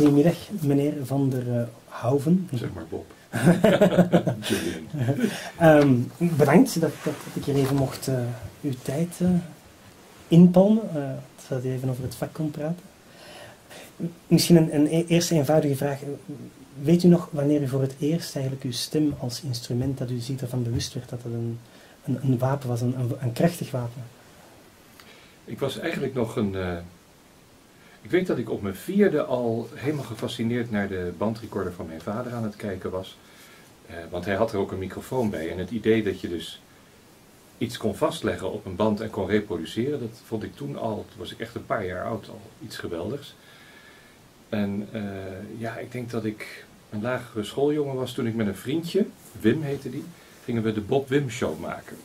Goedemiddag, meneer Van der uh, Houven. Zeg maar Bob. um, bedankt dat, dat, ik hier even mocht uh, uw tijd uh, inpalmen, zodat u even over het vak kon praten. Misschien een, een e-, eerste eenvoudige vraag. Weet u nog wanneer u voor het eerst eigenlijk uw stem als instrument, dat u zich ervan bewust werd dat het een, een, een wapen was, een, een, een, krachtig wapen? Ik was eigenlijk nog een... Ik weet dat ik op mijn vierde al helemaal gefascineerd naar de bandrecorder van mijn vader aan het kijken was. Uh, want hij had er ook een microfoon bij. En het idee dat je dus iets kon vastleggen op een band en kon reproduceren, dat vond ik toen al, toen was ik echt een paar jaar oud, al iets geweldigs. En uh, ja, ik denk dat ik een lagere schooljongen was toen ik met een vriendje, Wim heette die, gingen we de Bob Wim Show maken.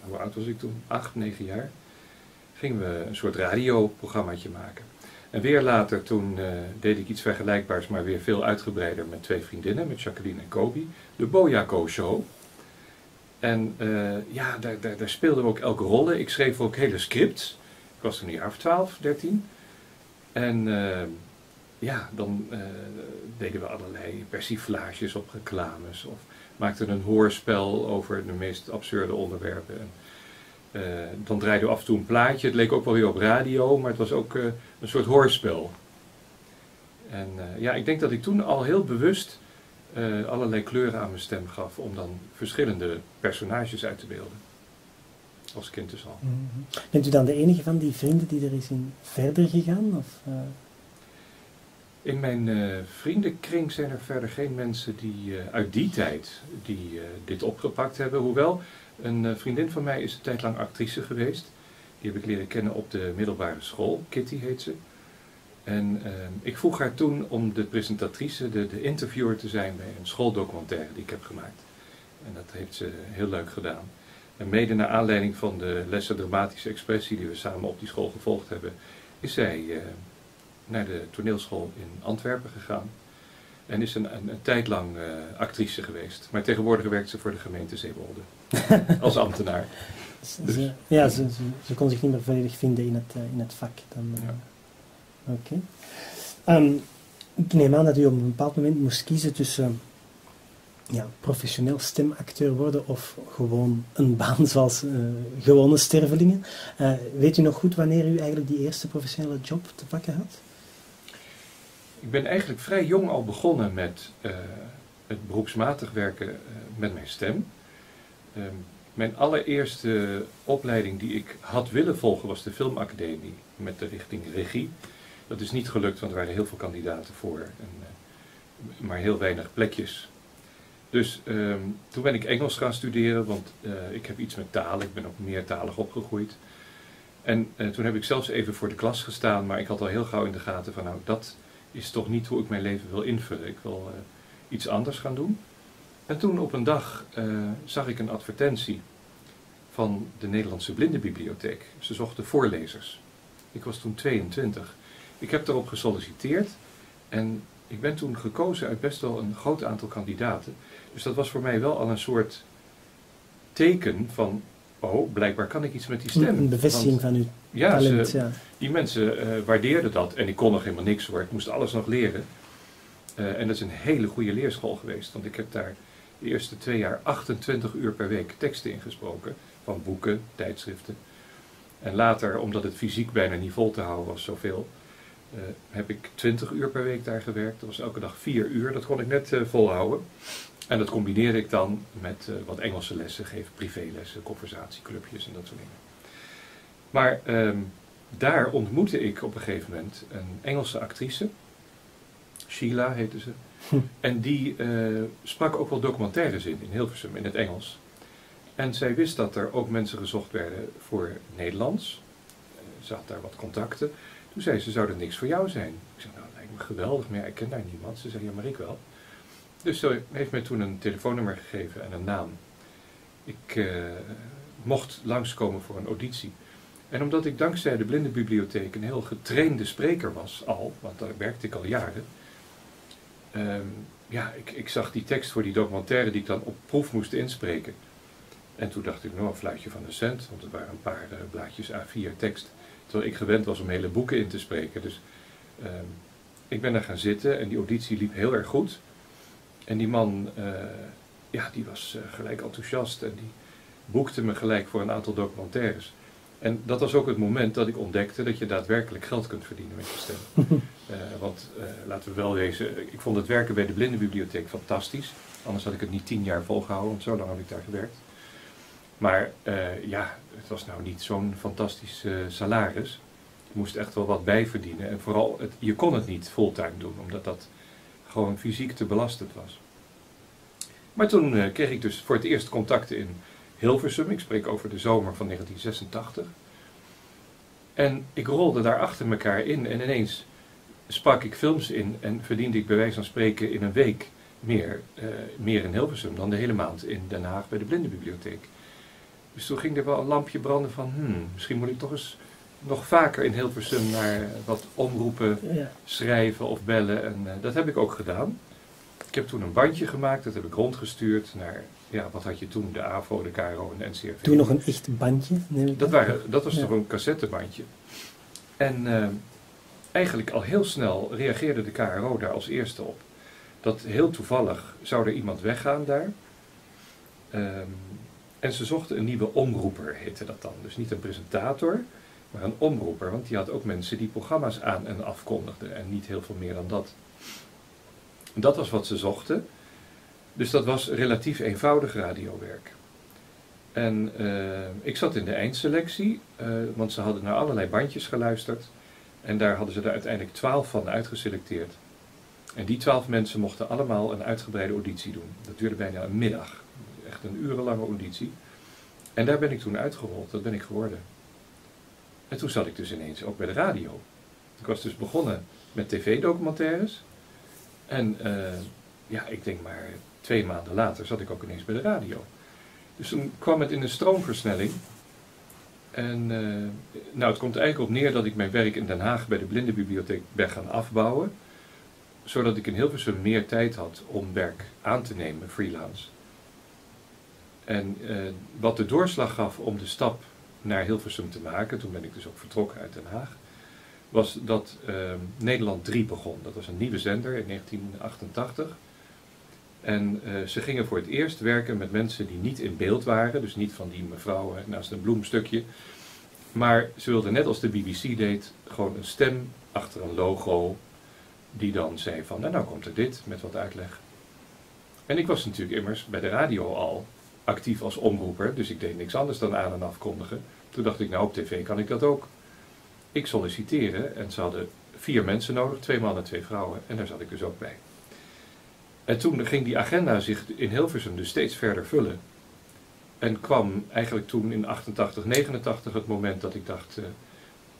hoe oud was ik toen? Acht, negen jaar. Gingen we een soort radioprogrammaatje maken. En weer later, toen uh, deed ik iets vergelijkbaars, maar weer veel uitgebreider met twee vriendinnen, met Jacqueline en Kobi. De Bojaco Show. En uh, ja, daar, daar, daar, speelden we ook elke rollen. Ik schreef ook hele scripts. Ik was toen een jaar of 12, 13. En uh, ja, dan deden we allerlei persiflages op reclames of maakten een hoorspel over de meest absurde onderwerpen. En, uh, dan draaiden we af en toe een plaatje. Het leek ook wel weer op radio, maar het was ook uh, een soort hoorspel. En ja, ik denk dat ik toen al heel bewust allerlei kleuren aan mijn stem gaf om dan verschillende personages uit te beelden. Als kind dus al. Mm -hmm. Bent u dan de enige van die vrienden die er is in verder gegaan? Of, in mijn vriendenkring zijn er verder geen mensen die uit die tijd die dit opgepakt hebben. Hoewel, een vriendin van mij is een tijd lang actrice geweest. Die heb ik leren kennen op de middelbare school. Kitty heet ze. En ik vroeg haar toen om de presentatrice, de, de interviewer te zijn bij een schooldocumentaire die ik heb gemaakt. En dat heeft ze heel leuk gedaan. En mede naar aanleiding van de lessen dramatische expressie die we samen op die school gevolgd hebben, is zij naar de toneelschool in Antwerpen gegaan. En is een, een, tijd lang actrice geweest. Maar tegenwoordig werkt ze voor de gemeente Zeewolde. als ambtenaar. Dus. Ze, ja, ze, ze, ze, kon zich niet meer volledig vinden in het, uh, in het vak. Dan, uh, ja. Oké. Okay. Um, ik neem aan dat u op een bepaald moment moest kiezen tussen ja, professioneel stemacteur worden of gewoon een baan zoals uh, gewone stervelingen. Uh, weet u nog goed wanneer u eigenlijk die eerste professionele job te pakken had? Ik ben eigenlijk vrij jong al begonnen met uh, het beroepsmatig werken met mijn stem. Um, mijn allereerste opleiding die ik had willen volgen was de filmacademie met de richting regie. Dat is niet gelukt, want er waren heel veel kandidaten voor, en, uh, maar heel weinig plekjes. Dus um, toen ben ik Engels gaan studeren, want ik heb iets met talen, ik ben ook meertalig opgegroeid. En toen heb ik zelfs even voor de klas gestaan, maar ik had al heel gauw in de gaten van nou dat is toch niet hoe ik mijn leven wil invullen. Ik wil iets anders gaan doen. En toen op een dag uh, zag ik een advertentie van de Nederlandse Blindenbibliotheek. Ze zochten voorlezers. Ik was toen 22. Ik heb daarop gesolliciteerd en ik ben toen gekozen uit best wel een groot aantal kandidaten. Dus dat was voor mij wel al een soort teken van, oh, blijkbaar kan ik iets met die stem. Een bevestiging van uw ja, talent, ze, ja. die mensen uh, waardeerden dat. En ik kon nog helemaal niks hoor. Ik moest alles nog leren. Uh, en dat is een hele goede leerschool geweest. Want ik heb daar de eerste twee jaar 28 uur per week teksten ingesproken. Van boeken, tijdschriften. En later, omdat het fysiek bijna niet vol te houden was, zoveel, uh, heb ik 20 uur per week daar gewerkt. Dat was elke dag 4 uur. Dat kon ik net volhouden. En dat combineerde ik dan met wat Engelse lessen geven, privélessen, conversatieclubjes en dat soort dingen. Maar um, daar ontmoette ik op een gegeven moment een Engelse actrice. Sheila heette ze. En die uh, sprak ook wel documentaires in, in Hilversum, in het Engels. En zij wist dat er ook mensen gezocht werden voor Nederlands. Uh, ze had daar wat contacten. Toen zei ze, zou er niks voor jou zijn? Ik zei, nou, lijkt me geweldig, maar ik ken daar niemand. Ze zei, ja, maar ik wel. Dus ze heeft mij toen een telefoonnummer gegeven en een naam. Ik uh, mocht langskomen voor een auditie. En omdat ik dankzij de blindenbibliotheek een heel getrainde spreker was al, want daar werkte ik al jaren, um, ja, ik, ik, zag die tekst voor die documentaire die ik dan op proef moest inspreken. En toen dacht ik, nou, een fluitje van een cent, want het waren een paar uh, blaadjes A4 tekst. Terwijl ik gewend was om hele boeken in te spreken. Dus um, ik ben daar gaan zitten en die auditie liep heel erg goed. En die man, eh, ja, die was eh, gelijk enthousiast en die boekte me gelijk voor een aantal documentaires. En dat was ook het moment dat ik ontdekte dat je daadwerkelijk geld kunt verdienen met je stem. Eh, want laten we wel wezen, ik vond het werken bij de Blindenbibliotheek fantastisch. Anders had ik het niet tien jaar volgehouden, want zo lang heb ik daar gewerkt. Maar ja, het was nou niet zo'n fantastisch salaris. Je moest echt wel wat bijverdienen. En vooral, je kon het niet fulltime doen, omdat dat gewoon fysiek te belastend was. Maar toen kreeg ik dus voor het eerst contacten in Hilversum. Ik spreek over de zomer van 1986. En ik rolde daar achter elkaar in en ineens sprak ik films in en verdiende ik bij wijze van spreken in een week meer, uh, meer in Hilversum dan de hele maand in Den Haag bij de Blindenbibliotheek. Dus toen ging er wel een lampje branden van, hmm, misschien moet ik toch eens nog vaker in Hilversum naar wat omroepen schrijven of bellen. En uh, dat heb ik ook gedaan. Ik heb toen een bandje gemaakt, dat heb ik rondgestuurd naar, ja, wat had je toen? De AVO, de KRO en de NCRV. Toen nog een echt bandje? Dat, waren, dat was toch een cassettebandje. En uh, eigenlijk al heel snel reageerde de KRO daar als eerste op. Dat heel toevallig zou er iemand weggaan daar. Um, en ze zochten een nieuwe omroeper, heette dat dan. Dus niet een presentator, maar een omroeper, want die had ook mensen die programma's aan en afkondigden en niet heel veel meer dan dat. Dat was wat ze zochten. Dus dat was relatief eenvoudig radiowerk. En uh, ik zat in de eindselectie, uh, want ze hadden naar allerlei bandjes geluisterd. En daar hadden ze er uiteindelijk twaalf van uitgeselecteerd. En die twaalf mensen mochten allemaal een uitgebreide auditie doen. Dat duurde bijna een middag. Echt een urenlange auditie. En daar ben ik toen uitgerold. Dat ben ik geworden. En toen zat ik dus ineens ook bij de radio. Ik was dus begonnen met tv-documentaires. En uh, ja, ik denk maar twee maanden later zat ik ook ineens bij de radio. Dus toen kwam het in een stroomversnelling. En uh, nou, het komt eigenlijk op neer dat ik mijn werk in Den Haag bij de Blindenbibliotheek ben gaan afbouwen. Zodat ik in Hilversum meer tijd had om werk aan te nemen, freelance. En uh, wat de doorslag gaf om de stap naar Hilversum te maken, toen ben ik dus ook vertrokken uit Den Haag, was dat uh, Nederland 3 begon. Dat was een nieuwe zender in 1988. En uh, ze gingen voor het eerst werken met mensen die niet in beeld waren, dus niet van die mevrouw naast een bloemstukje. Maar ze wilden net als de BBC deed, gewoon een stem achter een logo, die dan zei van, nou, nou komt er dit, met wat uitleg. En ik was natuurlijk immers bij de radio al actief als omroeper, dus ik deed niks anders dan aan en afkondigen. Toen dacht ik, nou op tv kan ik dat ook. Ik solliciteerde en ze hadden vier mensen nodig, twee mannen en twee vrouwen, en daar zat ik dus ook bij. En toen ging die agenda zich in Hilversum dus steeds verder vullen. En kwam eigenlijk toen in 88, 89 het moment dat ik dacht, uh,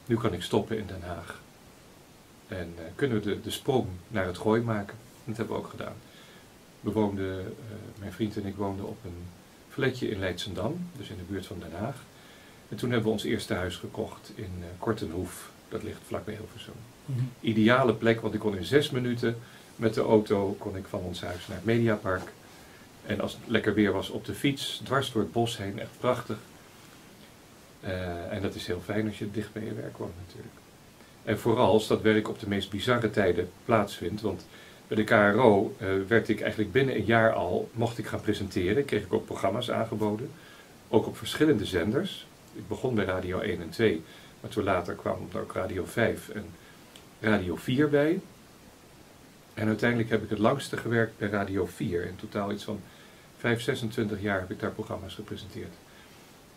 nu kan ik stoppen in Den Haag. En uh, kunnen we de, de sprong naar het gooi maken. Dat hebben we ook gedaan. We woonden, uh, mijn vriend en ik woonden op een flatje in Leidsendam, dus in de buurt van Den Haag. En toen hebben we ons eerste huis gekocht in Kortenhoef, dat ligt vlakbij Hilversum. Mm -hmm. Ideale plek, want ik kon in zes minuten met de auto kon ik van ons huis naar het Mediapark. En als het lekker weer was op de fiets, dwars door het bos heen, echt prachtig. Uh, en dat is heel fijn als je dicht bij je werk woont natuurlijk. En vooral als dat werk op de meest bizarre tijden plaatsvindt, want bij de KRO uh, werd ik eigenlijk binnen een jaar al, mocht ik gaan presenteren, kreeg ik ook programma's aangeboden. Ook op verschillende zenders. Ik begon bij Radio 1 en 2, maar toen later kwam er ook Radio 5 en Radio 4 bij. En uiteindelijk heb ik het langste gewerkt bij Radio 4. In totaal iets van 5, 26 jaar heb ik daar programma's gepresenteerd.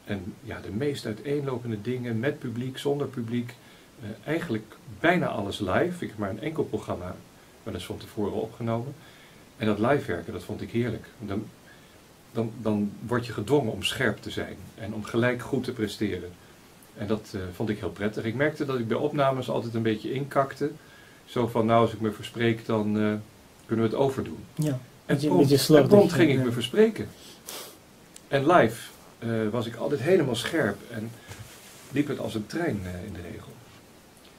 En ja, de meest uiteenlopende dingen met publiek, zonder publiek. Uh, eigenlijk bijna alles live. Ik heb maar een enkel programma wel eens van tevoren opgenomen. En dat live werken, dat vond ik heerlijk. Dan, dan, dan word je gedwongen om scherp te zijn en om gelijk goed te presteren. En dat uh, vond ik heel prettig. Ik merkte dat ik bij opnames altijd een beetje inkakte. Zo van, nou als ik me verspreek, dan uh, kunnen we het overdoen. Ja, en prompt, ging ik me verspreken. En live uh, was ik altijd helemaal scherp en liep het als een trein in de regel.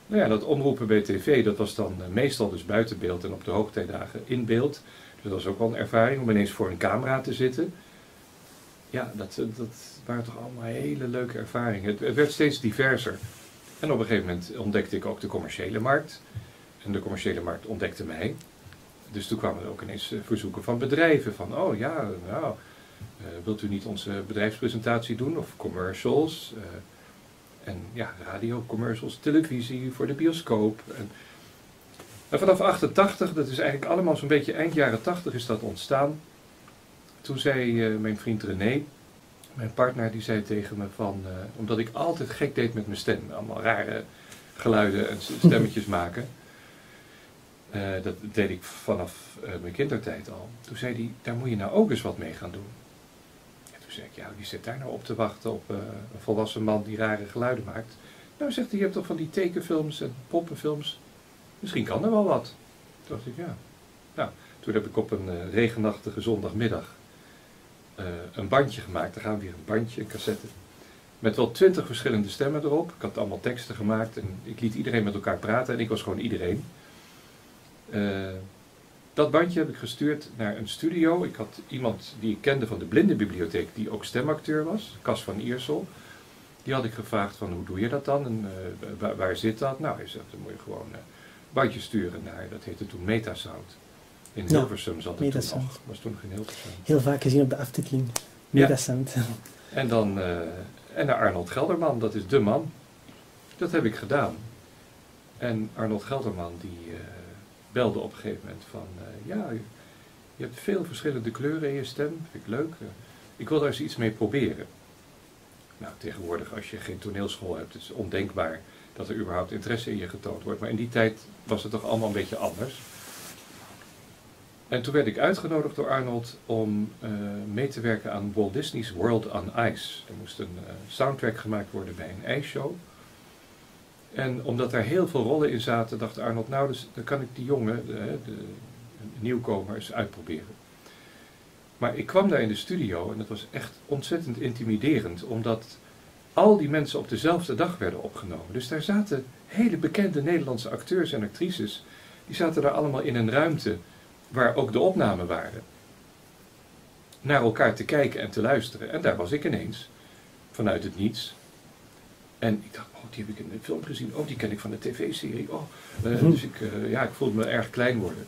Nou ja, dat omroepen bij tv, dat was dan meestal dus buiten beeld en op de hoogtijdagen in beeld. Dus dat was ook wel een ervaring om ineens voor een camera te zitten. Ja, dat, dat waren toch allemaal hele leuke ervaringen. Het, het werd steeds diverser. En op een gegeven moment ontdekte ik ook de commerciële markt. En de commerciële markt ontdekte mij. Dus toen kwamen er ook ineens eh, verzoeken van bedrijven. Van, oh ja, nou, eh, wilt u niet onze bedrijfspresentatie doen? Of commercials. eh, en ja, radio, commercials, televisie voor de bioscoop. En, en vanaf 88, dat is eigenlijk allemaal zo'n beetje eind jaren 80 is dat ontstaan. Toen zei mijn vriend René, mijn partner, die zei tegen me van, omdat ik altijd gek deed met mijn stem, allemaal rare geluiden en stemmetjes maken. Eh, dat deed ik vanaf eh, mijn kindertijd al. Toen zei hij, daar moet je nou ook eens wat mee gaan doen. En toen zei ik, ja, wie zit daar nou op te wachten op eh, een volwassen man die rare geluiden maakt? Nou, zegt hij, je hebt toch van die tekenfilms en poppenfilms? Misschien kan er wel wat. Toen dacht ik, ja. Nou, toen heb ik op een regenachtige zondagmiddag een bandje gemaakt. Daar gaan we weer een bandje, een cassette. Met wel twintig verschillende stemmen erop. Ik had allemaal teksten gemaakt en ik liet iedereen met elkaar praten en ik was gewoon iedereen. Eh, dat bandje heb ik gestuurd naar een studio. Ik had iemand die ik kende van de Blindenbibliotheek, die ook stemacteur was, Cas van Iersel. Die had ik gevraagd van hoe doe je dat dan en eh, waar, zit dat? Nou, hij zegt, dan moet je gewoon een bandje sturen naar, dat heette toen Metasound. In Hilversum zat het toen Metasound. nog, was toen nog in Hilversum. Heel vaak gezien op de aftiteling. Ja. Megasound. En dan eh, en naar Arnold Gelderman, dat is de man. Dat heb ik gedaan. En Arnold Gelderman die eh, belde op een gegeven moment van, eh, ja, je hebt veel verschillende kleuren in je stem, vind ik leuk. Eh, ik wil daar eens iets mee proberen. Nou, tegenwoordig als je geen toneelschool hebt, is het ondenkbaar dat er überhaupt interesse in je getoond wordt. Maar in die tijd was het toch allemaal een beetje anders. En toen werd ik uitgenodigd door Arnold om eh, mee te werken aan Walt Disney's World on Ice. Er moest een soundtrack gemaakt worden bij een ijsshow. En omdat daar heel veel rollen in zaten, dacht Arnold, nou, dus, dan kan ik die jongen, de, de, nieuwkomer, eens uitproberen. Maar ik kwam daar in de studio en dat was echt ontzettend intimiderend, omdat al die mensen op dezelfde dag werden opgenomen. Dus daar zaten hele bekende Nederlandse acteurs en actrices, die zaten daar allemaal in een ruimte waar ook de opnamen waren. Naar elkaar te kijken en te luisteren. En daar was ik ineens, vanuit het niets. En ik dacht, oh, die heb ik in de film gezien. Oh, die ken ik van de tv-serie. Oh. Eh, Mhm. Dus ik, eh, ja, ik voelde me erg klein worden.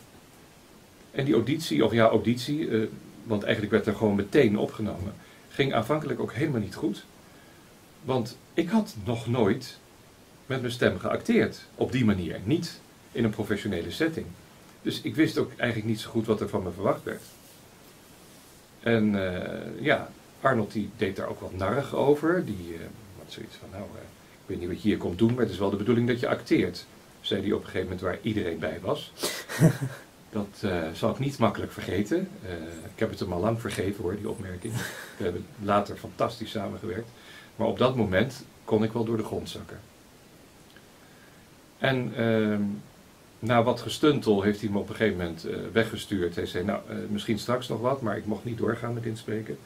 En die auditie, of ja, auditie, eh, want eigenlijk werd er gewoon meteen opgenomen, ging aanvankelijk ook helemaal niet goed. Want ik had nog nooit met mijn stem geacteerd op die manier. Niet in een professionele setting. Dus ik wist ook eigenlijk niet zo goed wat er van me verwacht werd. En ja, Arnold die deed daar ook wat narrig over. Die zoiets van, nou, eh, ik weet niet wat je hier komt doen, maar het is wel de bedoeling dat je acteert. Zei hij op een gegeven moment waar iedereen bij was. Dat eh, zal ik niet makkelijk vergeten. Eh, ik heb het hem al lang vergeven hoor, die opmerking. We hebben later fantastisch samengewerkt. Maar op dat moment kon ik wel door de grond zakken. En ehm, na wat gestuntel heeft hij me op een gegeven moment weggestuurd. Hij zei, nou, misschien straks nog wat, maar ik mocht niet doorgaan met inspreken.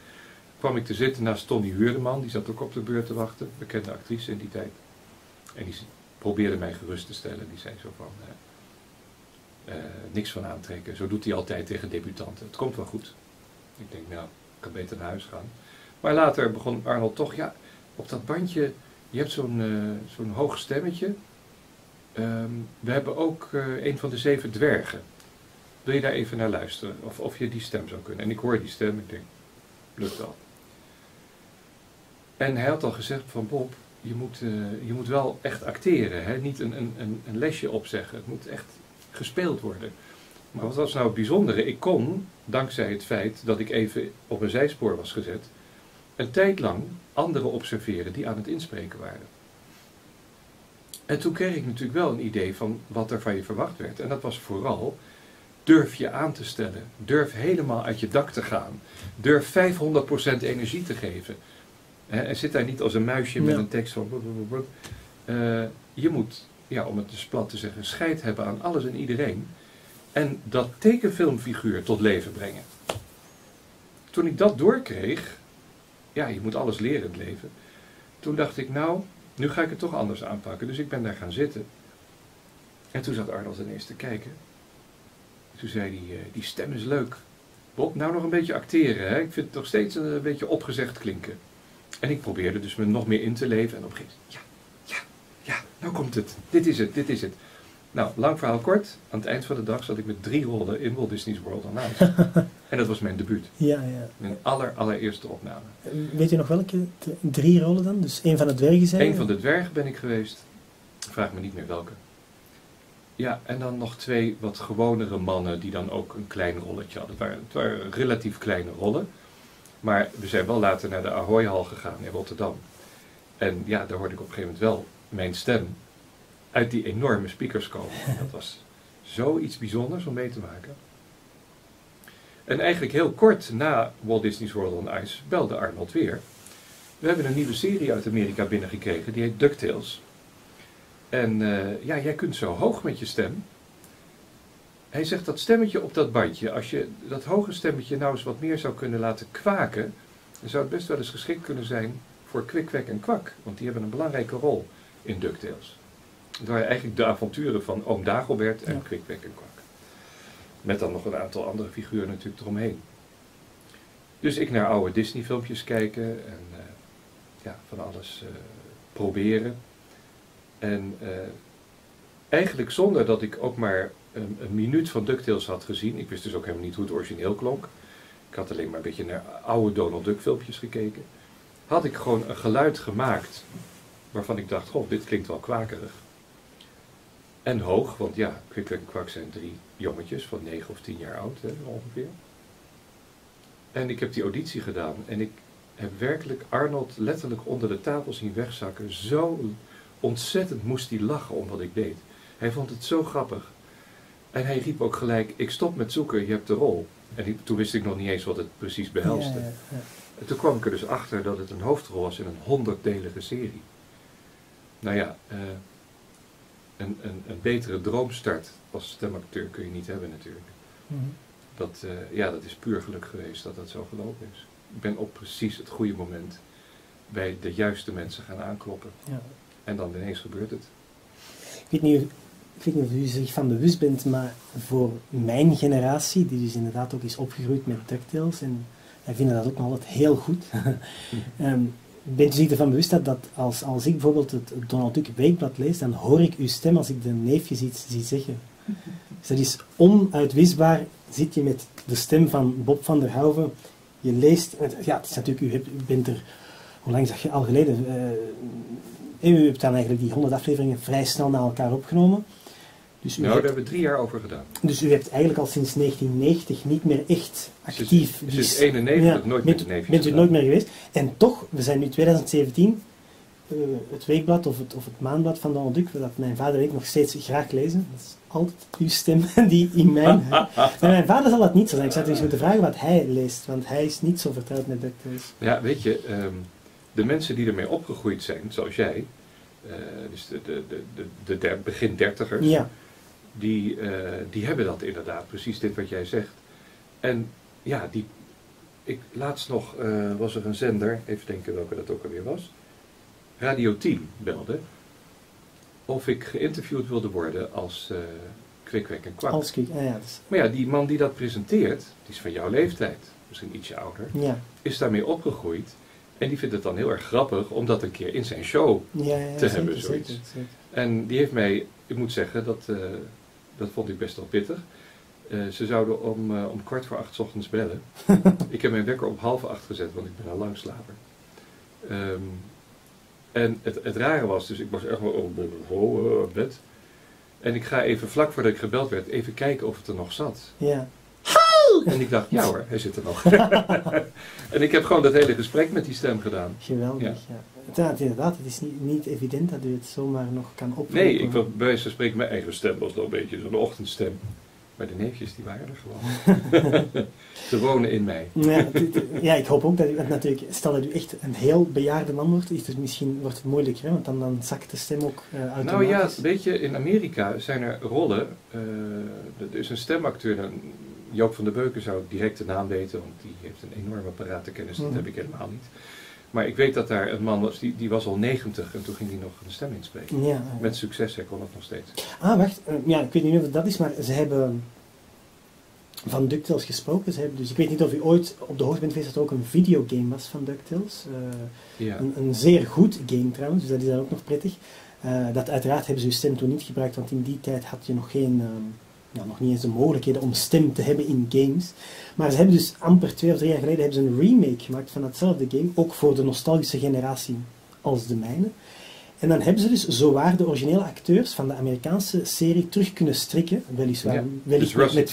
Kwam ik te zitten naast Tony Huurdeman, die zat ook op de beurt te wachten. Bekende actrice in die tijd. En die probeerde mij gerust te stellen. Die zei zo van, eh, eh, niks van aantrekken. Zo doet hij altijd tegen debutanten. Het komt wel goed. Ik denk, nou, ik kan beter naar huis gaan. Maar later begon Arnold toch, ja, op dat bandje, je hebt zo'n eh, zo'n hoog stemmetje. Ehm, we hebben ook een van de zeven dwergen. Wil je daar even naar luisteren? Of, of je die stem zou kunnen? En ik hoor die stem, ik denk, lukt wel. En hij had al gezegd van Bob, je moet, eh, je moet wel echt acteren. Hè? Niet een, een, een, een lesje opzeggen. Het moet echt gespeeld worden. Maar wat was nou het bijzondere? Ik kon, dankzij het feit dat ik even op een zijspoor was gezet, een tijd lang anderen observeren die aan het inspreken waren. En toen kreeg ik natuurlijk wel een idee van wat er van je verwacht werd. En dat was vooral, durf je aan te stellen. Durf helemaal uit je dak te gaan. Durf 500% energie te geven. En zit daar niet als een muisje met Ja. een tekst van... Eh, je moet, ja, om het dus plat te zeggen, scheid hebben aan alles en iedereen. En dat tekenfilmfiguur tot leven brengen. Toen ik dat doorkreeg, ja, je moet alles leren in het leven. Toen dacht ik, nou, nu ga ik het toch anders aanpakken. Dus ik ben daar gaan zitten. En toen zat Arnold ineens te kijken. Toen zei hij, eh, die stem is leuk. Bob, nou nog een beetje acteren. Hè? Ik vind het nog steeds een, beetje opgezegd klinken. En ik probeerde dus me nog meer in te leven. En op een gegeven moment, ja, ja, ja, nou komt het. Dit is het, dit is het. Nou, lang verhaal kort. Aan het eind van de dag zat ik met drie rollen in Walt Disney's World on Ice. en dat was mijn debuut. Ja, ja. Mijn aller, allereerste opname. Weet je nog welke? Drie rollen dan? Dus één van de dwergen zijn? Eén van de dwergen ben ik geweest. Vraag me niet meer welke. Ja, en dan nog twee wat gewonere mannen die dan ook een klein rolletje hadden. Het waren, het waren relatief kleine rollen. Maar we zijn wel later naar de Ahoy-hal gegaan in Rotterdam. En ja, daar hoorde ik op een gegeven moment wel mijn stem uit die enorme speakers komen. Dat was zoiets bijzonders om mee te maken. En eigenlijk heel kort na Walt Disney's World on Ice belde Arnold weer. We hebben een nieuwe serie uit Amerika binnengekregen, die heet DuckTales. En eh, ja, jij kunt zo hoog met je stem. Hij zegt dat stemmetje op dat bandje, als je dat hoge stemmetje nou eens wat meer zou kunnen laten kwaken, dan zou het best wel eens geschikt kunnen zijn voor Kwik, Kwek en Kwak. Want die hebben een belangrijke rol in DuckTales. Het waren eigenlijk de avonturen van oom Dagobert en Ja. Kwik, Kwek en Kwak. Met dan nog een aantal andere figuren natuurlijk eromheen. Dus ik naar oude Disney filmpjes kijken en eh, ja, van alles eh, proberen. En eh, eigenlijk zonder dat ik ook maar een, minuut van DuckTales had gezien. Ik wist dus ook helemaal niet hoe het origineel klonk. Ik had alleen maar een beetje naar oude Donald Duck filmpjes gekeken. Had ik gewoon een geluid gemaakt waarvan ik dacht, goh, dit klinkt wel kwakerig. En hoog, want ja, Kwik en Kwak zijn drie jongetjes van negen of tien jaar oud hè, ongeveer. En ik heb die auditie gedaan en ik heb werkelijk Arnold letterlijk onder de tafel zien wegzakken. Zo ontzettend moest hij lachen om wat ik deed. Hij vond het zo grappig. En hij riep ook gelijk, ik stop met zoeken, je hebt de rol. En toen wist ik nog niet eens wat het precies behelste. Ja, ja, ja. En toen kwam ik er dus achter dat het een hoofdrol was in een honderddelige serie. Nou ja, eh, een, een, een betere droomstart als stemacteur kun je niet hebben natuurlijk. Mhm. Dat, eh, ja, dat is puur geluk geweest dat dat zo gelopen is. Ik ben op precies het goede moment bij de juiste mensen gaan aankloppen. Ja. En dan ineens gebeurt het. Ik weet, niet, ik weet niet of u zich van bewust bent, maar voor mijn generatie, die dus inderdaad ook is opgegroeid met DuckTales, en wij vinden dat ook nog altijd heel goed, Ehm, bent u zich ervan bewust dat, als, als ik bijvoorbeeld het Donald Duck Weekblad lees, dan hoor ik uw stem als ik de neefjes iets zie zeggen. Dus dat is onuitwisbaar, zit je met de stem van Bob van der Houven, je leest, ja, het is natuurlijk, u, hebt, bent er, hoe lang dat ge- al geleden? Eh, u hebt dan eigenlijk die 100 afleveringen vrij snel na elkaar opgenomen. Dus u, Nou, daar hebben we drie jaar over gedaan. dus u hebt eigenlijk al sinds 1990 niet meer echt actief... Sinds s- 91 ja, nooit met neefjes bent u nooit meer geweest. En toch, we zijn nu 2017, eh, het weekblad of het, of het maandblad van Donald Duck, dat mijn vader en ik nog steeds graag lezen. Dat is altijd uw stem die in mijn... maar mijn vader zal dat niet zo zijn. Ik zou dus moeten vragen wat hij leest, want hij is niet zo vertrouwd met DuckTales. Ja, weet je, ehm, de mensen die ermee opgegroeid zijn, zoals jij, eh, dus de, de, de, de, de begin dertigers, Ja, die, eh, die hebben dat inderdaad, precies dit wat jij zegt. En ja, die, ik, laatst nog eh, was er een zender, even denken welke dat ook alweer was, Radio 10 belde, of ik geïnterviewd wilde worden als eh Kwikwek en Kwak. als ja, Maar ja, die man die dat presenteert, die is van jouw leeftijd, misschien ietsje ouder, ja. is daarmee opgegroeid. En die vindt het dan heel erg grappig om dat een keer in zijn show. Ja, ja, Te zeker, hebben, zoiets. zeker, zeker. En die heeft mij, ik moet zeggen, dat, dat vond ik best wel pittig. Eh, ze zouden om, eh, om kwart voor acht 's ochtends bellen. ik heb mijn wekker op half acht gezet, want ik ben al lang slaper. Ehm, en het, het rare was, dus ik was echt wel oh, oh, oh, bed. En ik ga even vlak voordat ik gebeld werd, even kijken of het er nog zat. Ja. En ik dacht, ja hoor, hij zit er nog. en ik heb gewoon dat hele gesprek met die stem gedaan. Geweldig, Ja. ja. Ja, inderdaad, het is niet, niet evident dat u het zomaar nog kan oplopen. Nee, ik wil bij wijze van spreken, mijn eigen stem was nog een beetje zo'n ochtendstem. Maar de neefjes, die waren er gewoon. Ze wonen in mij. Ja, dit- ja, ik hoop ook dat u, natuurlijk, stel dat u echt een heel bejaarde man wordt, is het misschien wordt het moeilijker, hè, want dan, dan zakt de stem ook eh automatisch. Nou ja, weet je, in Amerika zijn er rollen. eh, er is een stemacteur, dan, Joop van der Beuken zou ik direct de naam weten, want die heeft een enorme paratenkennis, dat Mhm. heb ik helemaal niet. Maar ik weet dat daar een man was, die, die was al 90 en toen ging hij nog een stem inspreken. Ja, ja. Met succes, hij kon het nog steeds. Ah, wacht. eh, ja, ik weet niet of het dat is, maar ze hebben van DuckTales gesproken. Ze hebben, dus ik weet niet of u ooit op de hoogte bent geweest dat er ook een videogame was van DuckTales. Eh, Ja. een, een zeer goed game trouwens, dus dat is dan ook nog prettig. Eh, dat uiteraard hebben ze je stem toen niet gebruikt, want in die tijd had je nog geen, ehm, nou, nog niet eens de mogelijkheden om stem te hebben in games. Maar ze hebben dus amper twee of drie jaar geleden hebben ze een remake gemaakt van datzelfde game, ook voor de nostalgische generatie als de mijne. En dan hebben ze dus zowaar de originele acteurs van de Amerikaanse serie terug kunnen strikken, weliswaar, Ja, wellicht Dus met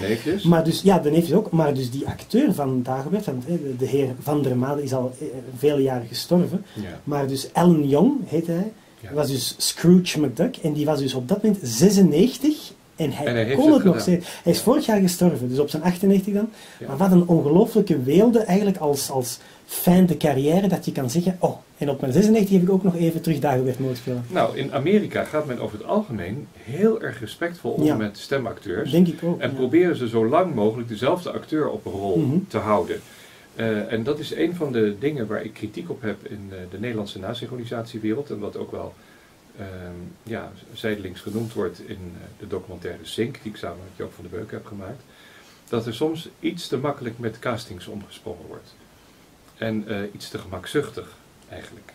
neefjes. Maar dus, ja, de neefjes ook. Maar dus die acteur van Dagobert, van, de, heer Van der Made, is al eh, vele jaren gestorven. ja. Maar dus Alan Young heette hij. Ja. was dus Scrooge McDuck. En die was dus op dat moment 96. En hij, En hij kon het het nog steeds. Hij is vorig jaar gestorven, dus op zijn 98 dan. Maar wat een ongelooflijke weelde eigenlijk als, als fan de carrière dat je kan zeggen, oh, en op mijn 96 heb ik ook nog even terug Dagobert mogen spelen. Nou, in Amerika gaat men over het algemeen heel erg respectvol om Ja. met stemacteurs. Denk ik ook. En ja. proberen ze zo lang mogelijk dezelfde acteur op een rol Mhm. te houden. Eh, en dat is een van de dingen waar ik kritiek op heb in eh, de Nederlandse nasynchronisatiewereld. En wat ook wel ja, zijdelings genoemd wordt in eh, de documentaire Sync, die ik samen met Joop van der Beuk heb gemaakt. Dat er soms iets te makkelijk met castings omgesprongen wordt. En eh, iets te gemakzuchtig eigenlijk.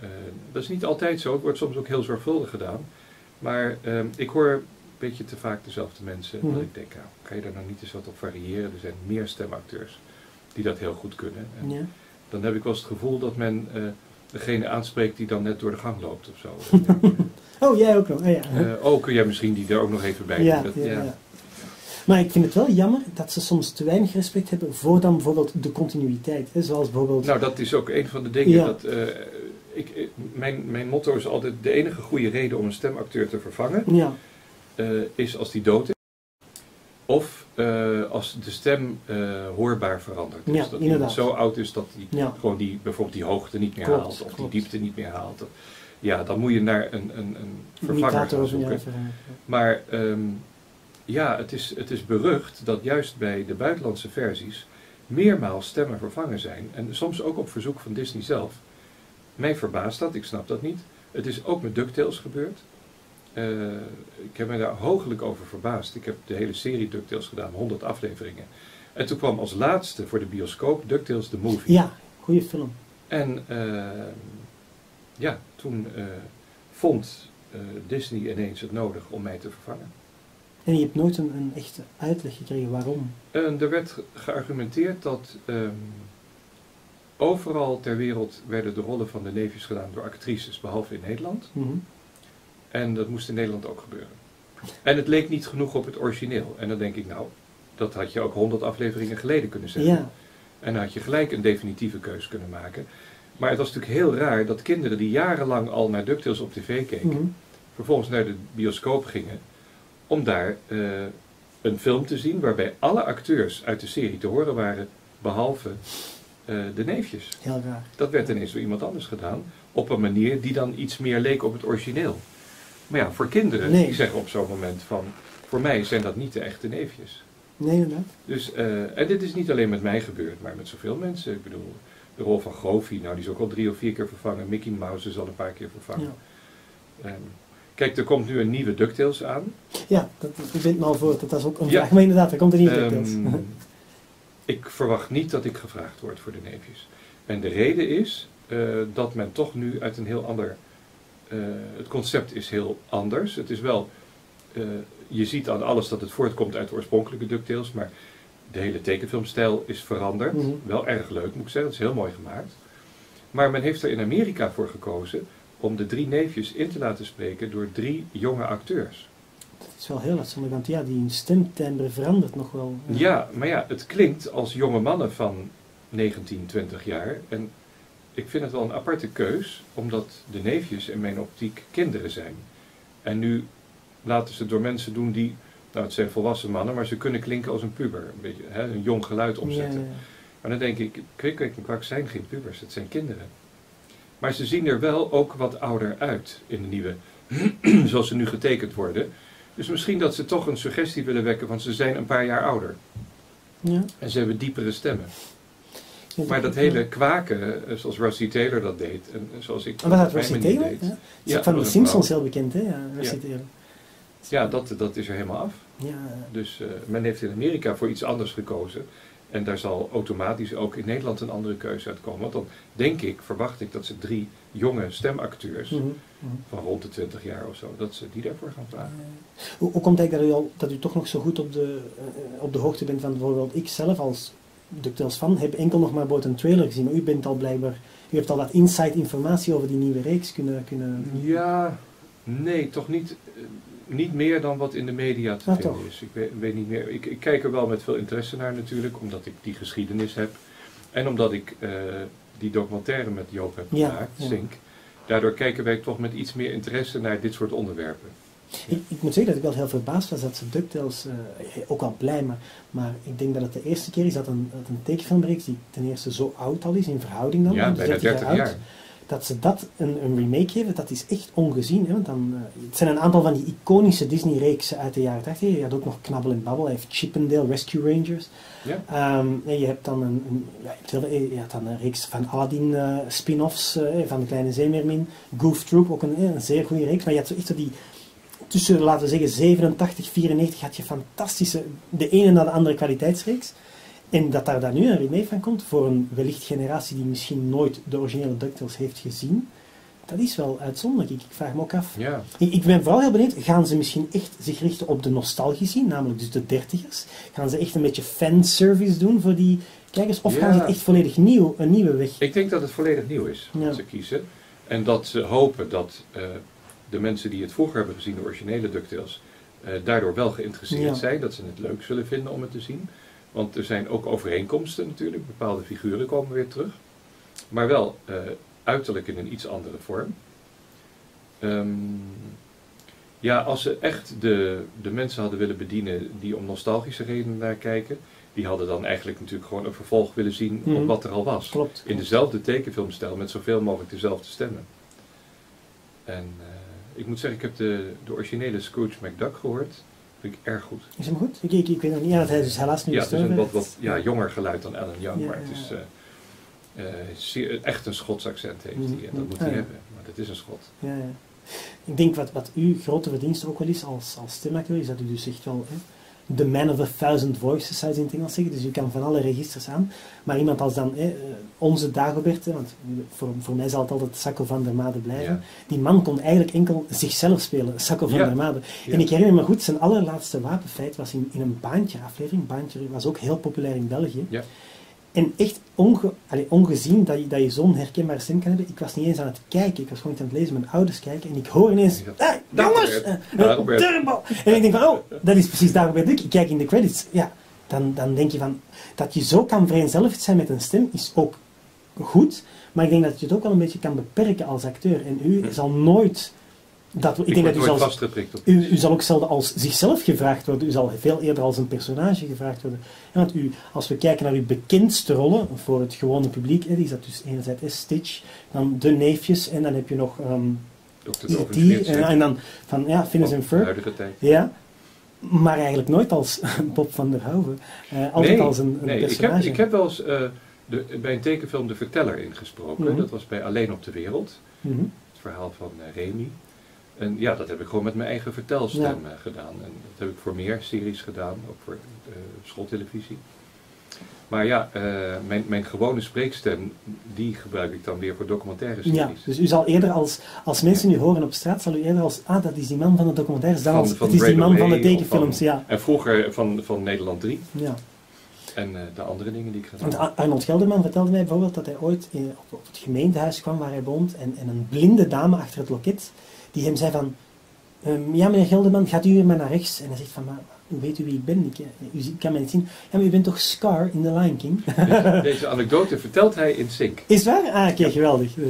Eh, dat is niet altijd zo, het wordt soms ook heel zorgvuldig gedaan. Maar ehm, ik hoor een beetje te vaak dezelfde mensen. Mhm. Dat ik denk, nou, kan je daar nou niet eens wat op variëren? Er zijn meer stemacteurs die dat heel goed kunnen. En Ja. dan heb ik wel eens het gevoel dat men degene aanspreekt die dan net door de gang loopt of zo. Oh, jij ook nog. Ah, ja. eh, oh, kun jij misschien die er ook nog even bij ja, doen? Dat- ja, ja. Maar ik vind het wel jammer dat ze soms te weinig respect hebben voor dan bijvoorbeeld de continuïteit. Hè? Zoals bijvoorbeeld... Nou, dat is ook een van de dingen. Ja. Dat, eh, ik, ik- mijn, mijn motto is altijd: de enige goede reden om een stemacteur te vervangen ja, eh, is als die dood is. Of eh, als de stem eh, hoorbaar verandert. Dus Ja, dat iemand zo oud is dat hij ja. gewoon die, bijvoorbeeld die hoogte niet meer Klopt, haalt. Of klopt. die diepte niet meer haalt. Ja, dan moet je naar een, een, een vervanger gaan ja, zoeken. Maar ehm, ja, het is, het is berucht dat juist bij de buitenlandse versies meermaals stemmen vervangen zijn. En soms ook op verzoek van Disney zelf. Mij verbaast dat, ik snap dat niet. Het is ook met DuckTales gebeurd. Eh, ik heb me daar hooglijk over verbaasd. Ik heb de hele serie DuckTales gedaan, 100 afleveringen. En toen kwam als laatste voor de bioscoop DuckTales The Movie. Ja, goede film. En eh, ja, toen eh, vond Disney ineens het nodig om mij te vervangen. En je hebt nooit een, een echte uitleg gekregen waarom. Er werd ge- geargumenteerd dat ehm, overal ter wereld werden de rollen van de neefjes gedaan door actrices, behalve in Nederland. Mhm. En dat moest in Nederland ook gebeuren. En het leek niet genoeg op het origineel. En dan denk ik, nou, dat had je ook honderd afleveringen geleden kunnen zeggen. Ja, En dan had je gelijk een definitieve keus kunnen maken. Maar het was natuurlijk heel raar dat kinderen die jarenlang al naar DuckTales op tv keken, mhm. vervolgens naar de bioscoop gingen om daar eh, een film te zien waarbij alle acteurs uit de serie te horen waren, behalve eh, de neefjes. heel raar. Dat werd ineens door iemand anders gedaan, op een manier die dan iets meer leek op het origineel. Maar ja, voor kinderen, Nee. die zeggen op zo'n moment van, voor mij zijn dat niet de echte neefjes. Nee, inderdaad. Dus, eh, en dit is niet alleen met mij gebeurd, maar met zoveel mensen. Ik bedoel, de rol van Goofy, nou die is ook al drie of vier keer vervangen. Mickey Mouse is al een paar keer vervangen. Ja. Ehm, kijk, er komt nu een nieuwe DuckTales aan. Ja, dat, het me al voor. Dat was ook een Ja. vraag. Maar inderdaad, er komt er niet Ehm, DuckTales. ik verwacht niet dat ik gevraagd word voor de neefjes. En de reden is eh, dat men toch nu uit een heel ander... eh, het concept is heel anders. Het is wel... eh, je ziet aan alles dat het voortkomt uit de oorspronkelijke DuckTales, maar de hele tekenfilmstijl is veranderd. Mhm. Wel erg leuk, moet ik zeggen. Het is heel mooi gemaakt. Maar men heeft er in Amerika voor gekozen om de drie neefjes in te laten spreken door drie jonge acteurs. Dat is wel heel uitzonderlijk, want ja, die stemtimbre verandert nog wel. Ja, maar ja, het klinkt als jonge mannen van 19, 20 jaar. En ik vind het wel een aparte keus, omdat de neefjes in mijn optiek kinderen zijn. En nu laten ze door mensen doen die, nou het zijn volwassen mannen, maar ze kunnen klinken als een puber. Een beetje hè, een jong geluid opzetten. Ja, ja. Maar dan denk ik, Kwik, Kwik en Kwak zijn geen pubers, het zijn kinderen. Maar ze zien er wel ook wat ouder uit in de nieuwe, zoals ze nu getekend worden. Dus misschien dat ze toch een suggestie willen wekken van ze zijn een paar jaar ouder. Ja. En ze hebben diepere stemmen. Maar dat hele kwaken, eh, zoals Rusty Taylor dat deed, en zoals ik Maar mijn Rusty Taylor? deed. Ja. Ja, van de dat Simpsons heel bekend, hè? Ja, Rusty Ja. Taylor. Ja, dat, dat is er helemaal af. Ja, Dus eh, men heeft in Amerika voor iets anders gekozen. En daar zal automatisch ook in Nederland een andere keuze uitkomen. Want dan denk ik, verwacht ik dat ze drie jonge stemacteurs Mhm, mhm. van rond de 20 jaar of zo, dat ze die daarvoor gaan vragen. Hoe, hoe komt het eigenlijk dat u, al, dat u toch nog zo goed op de, eh, op de hoogte bent van bijvoorbeeld ik zelf als DuckTales fan heb enkel nog maar boven een trailer gezien, maar u bent al blijkbaar, u heeft al wat inside informatie over die nieuwe reeks kunnen... kunnen Ja, nee, toch niet, eh, niet meer dan wat in de media te Ah, vinden toch? is. Ik weet, weet niet meer. Ik, ik kijk er wel met veel interesse naar natuurlijk, omdat ik die geschiedenis heb. En omdat ik eh, die documentaire met Joop heb gemaakt, ja. Zink. Daardoor kijken wij toch met iets meer interesse naar dit soort onderwerpen. Ik, ik moet zeggen dat ik wel heel verbaasd was dat ze DuckTales, eh, ook wel blij, maar, maar ik denk dat het de eerste keer is dat een, dat een tekenfilmreeks die ten eerste zo oud al is, in verhouding dan, ja, bijna 30 oud, jaar. dat ze dat een, een remake geven, dat is echt ongezien. Hè? Want dan, eh, het zijn een aantal van die iconische Disney-reeksen uit de jaren 80. Je had ook nog Knabbel en Babbel, hij heeft Chippendale, Rescue Rangers. Ja. En je hebt dan een, een, ja, je hebt heel veel- je had dan een reeks van Aladdin eh, spin-offs van de Kleine Zeemeermin. Goof Troop, ook een, een zeer goede reeks. Maar je had zo echt zo die, tussen laten we zeggen 87, 94 had je fantastische, de ene na de andere kwaliteitsreeks. En dat daar dan nu een remake van komt voor een wellicht generatie die misschien nooit de originele DuckTales heeft gezien, dat is wel uitzonderlijk. Ik, vraag me ook af. Ja, Ik, ik ben vooral heel benieuwd, gaan ze misschien echt zich richten op de nostalgie zien, namelijk dus de dertigers? Gaan ze echt een beetje fanservice doen voor die kijkers? Of gaan ze echt volledig nieuw, een nieuwe weg? ik denk dat het volledig nieuw is Ja. wat ze kiezen. En dat ze hopen dat eh, de mensen die het vroeger hebben gezien, de originele DuckTales, eh, daardoor wel geïnteresseerd Ja. zijn. Dat ze het leuk zullen vinden om het te zien. Want er zijn ook overeenkomsten natuurlijk. Bepaalde figuren komen weer terug. Maar wel eh, uiterlijk in een iets andere vorm. Ehm, ja, als ze echt de, de mensen hadden willen bedienen die om nostalgische redenen naar kijken, die hadden dan eigenlijk natuurlijk gewoon een vervolg willen zien Mhm. op wat er al was. Klopt. In dezelfde tekenfilmstijl met zoveel mogelijk dezelfde stemmen. En eh, ik moet zeggen, ik heb de, de originele Scrooge McDuck gehoord. Vind ik erg goed. Is hem goed? Ik, ik, ik weet nog niet. Ja, dat hij dus helaas nu Ja, het is een wat, is. wat ja, jonger geluid dan Alan Young, Ja, maar het is eh, eh, zeer- echt een Schots accent heeft hij. En dat moet Ah, hij ja. hebben, maar dat is een Schot. Ja, ja. Ik denk wat, wat uw grote verdienste ook wel is als, als stemacteur, is dat u dus echt wel hè, the man of a thousand voices, zou je in het Engels zeggen. Dus u kan van alle registers aan. Maar iemand als dan hè, eh, onze Dagobert, hè, want voor, voor mij zal het altijd Sacco van der Made blijven. Ja. Die man kon eigenlijk enkel zichzelf spelen, Sacco van Ja. der Made. Ja. En ik herinner me goed, zijn allerlaatste wapenfeit was in, in een Baantje-aflevering. Baantje was ook heel populair in België. En echt onge, ongezien dat je, dat je zo'n herkenbare stem kan hebben. Ik was niet eens aan het kijken, ik was gewoon aan het lezen. Mijn ouders kijken en ik hoor ineens... Ik Dagobert, jongens! eh, Dagobert." Turbo! En ik denk van, oh, dat is precies Dagobert Duck. Ik kijk in de credits. Ja, dan, dan denk je van... Dat je zo kan vereenzelvigd zijn met een stem is ook goed. Maar ik denk dat je het ook wel een beetje kan beperken als acteur. En u Hm. zal nooit... Dat, ik, Ik, denk dat u op u, u zal ook zelden als zichzelf gevraagd worden, u zal veel eerder als een personage gevraagd worden. Ja, want u, als we kijken naar uw bekendste rollen voor het gewone publiek, hè, is dat dus enerzijds Stitch, dan de neefjes en dan heb je nog ehm Dr. E.T. Dovenschmidt, en, en dan van ja, Phineas en Ferb. Ja, maar eigenlijk nooit als Bob van der Houven. Eh, altijd nee, als een, een nee ik, heb, personage. ik heb wel eens eh, de, bij een tekenfilm De Verteller ingesproken. Mhm. Dat was bij Alleen op de Wereld. Mhm. Het verhaal van eh, Remy. En ja, dat heb ik gewoon met mijn eigen vertelstem Ja. eh, gedaan. En dat heb ik voor meer series gedaan, ook voor eh, schooltelevisie. Maar ja, eh, mijn, mijn gewone spreekstem, die gebruik ik dan weer voor documentaire series. Ja, dus u zal eerder als, als mensen u horen op straat, zal u eerder als, ah, dat is die man van de documentaires, dan Van- als, van het is die man van de tekenfilms, van- ja. En vroeger van, van Nederland 3 ja. en de andere dingen die ik gedaan heb. Ar- Arnold Gelderman vertelde mij bijvoorbeeld dat hij ooit in- op, op het gemeentehuis kwam waar hij woont en, en een blinde dame achter het loket die hem zei van ehm, ja meneer Gelderman, gaat u maar naar rechts? En hij zegt van maar hoe weet u wie ik ben? Ik, eh, u kan mij niet zien. Ja, maar u bent toch Scar in The Lion King? Dus deze anekdote vertelt hij in Sync. Is waar? Ah, oké, geweldig. Eh,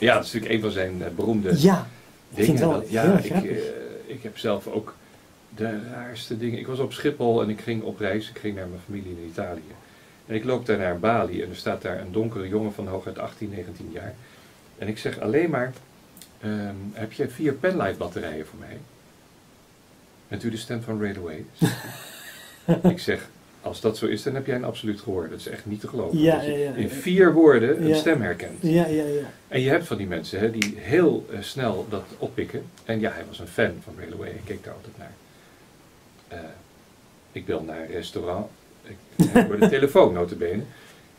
Ja, dat is natuurlijk een van zijn eh, beroemde ja, ik vind dingen. het wel heel ja, ik, eh, ik heb zelf ook de raarste dingen. Ik was op Schiphol en ik ging op reis. Ik ging naar mijn familie in Italië. En ik loop daar naar Bali en er staat daar een donkere jongen van hooguit 18, 19 jaar. En ik zeg alleen maar, ehm, heb jij vier penlight batterijen voor mij? Bent u de stem van Railway? ik zeg, als dat zo is, dan heb jij een absoluut gehoor. Dat is echt niet te geloven. Ja, Dat je ja, ja. in vier woorden een stem herkent. Ja, ja, ja. En je hebt van die mensen hè, die heel eh, snel dat oppikken. En ja, hij was een fan van Railway. Hij keek daar altijd naar. Eh, ik bel naar een restaurant. Ik, door de telefoon, notabene.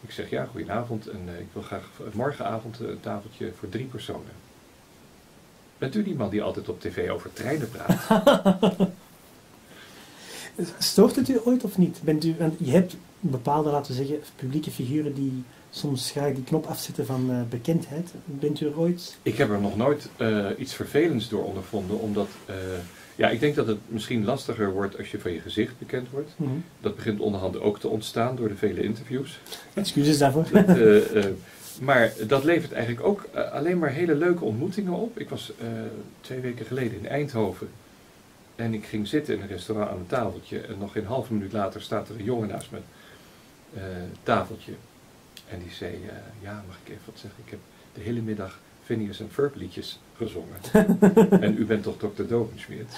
Ik zeg, ja, goedenavond. En ik wil graag morgenavond een tafeltje voor drie personen. Bent u die man die altijd op tv over treinen praat? Stoort het u ooit of niet? Bent u, je hebt bepaalde, laten we zeggen, publieke figuren die soms graag die knop afzetten van uh, bekendheid. Bent u er ooit? Ik heb er nog nooit uh, iets vervelends door ondervonden, omdat... Uh, ja, ik denk dat het misschien lastiger wordt als je van je gezicht bekend wordt. Mm -hmm. Dat begint onderhand ook te ontstaan door de vele interviews. Excuses daarvoor. Dat, maar dat levert eigenlijk ook alleen maar hele leuke ontmoetingen op. Ik was twee weken geleden in Eindhoven. En ik ging zitten in een restaurant aan een tafeltje. En nog geen halve minuut later staat er een jongen naast me tafeltje. En die zei, uh, ja, mag ik even wat zeggen? Ik heb de hele middag Phineas en Ferb liedjes gezongen. en u bent toch dokter Dovenschmiert?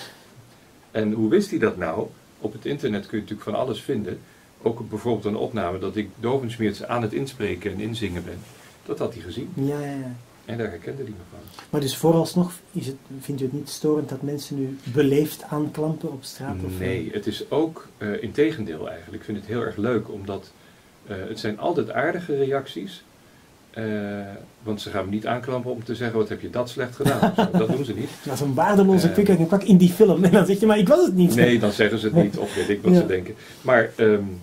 En hoe wist hij dat nou? Op het internet kun je natuurlijk van alles vinden. Ook bijvoorbeeld een opname dat ik Dovenschmiert aan het inspreken en inzingen ben. Dat had hij gezien. Ja, ja, ja. En daar herkende hij me van. Maar dus vooralsnog is het, vindt u het niet storend dat mensen nu beleefd aanklampen op straat? Of nee, het is ook uh, in tegendeel eigenlijk. Ik vind het heel erg leuk omdat uh, het zijn altijd aardige reacties. Uh, want ze gaan me niet aanklampen om te zeggen, wat heb je dat slecht gedaan? dat doen ze niet. Dat is een waardeloze pik en pak in die film. En dan zeg je, maar ik was het niet. Nee, dan zeggen ze het niet, of weet ik wat ja. ze denken. Maar um,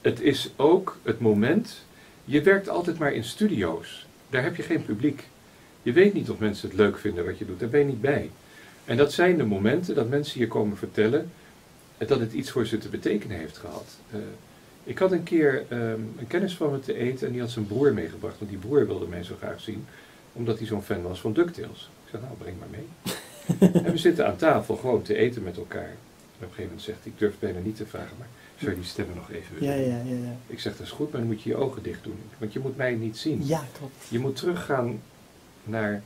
het is ook het moment, je werkt altijd maar in studio's. Daar heb je geen publiek. Je weet niet of mensen het leuk vinden wat je doet, daar ben je niet bij. En dat zijn de momenten dat mensen je komen vertellen dat het iets voor ze te betekenen heeft gehad. Uh, ik had een keer um, een kennis van me te eten en die had zijn broer meegebracht, want die broer wilde mij zo graag zien, omdat hij zo'n fan was van DuckTales. Ik zei, nou breng maar mee. en we zitten aan tafel gewoon te eten met elkaar. En op een gegeven moment zegt hij, ik durf bijna niet te vragen, maar zou je die stemmen nog even willen ja, ja, ja, ja. Ik zeg, dat is goed, maar dan moet je je ogen dicht doen, want je moet mij niet zien. Ja, klopt. Je moet teruggaan naar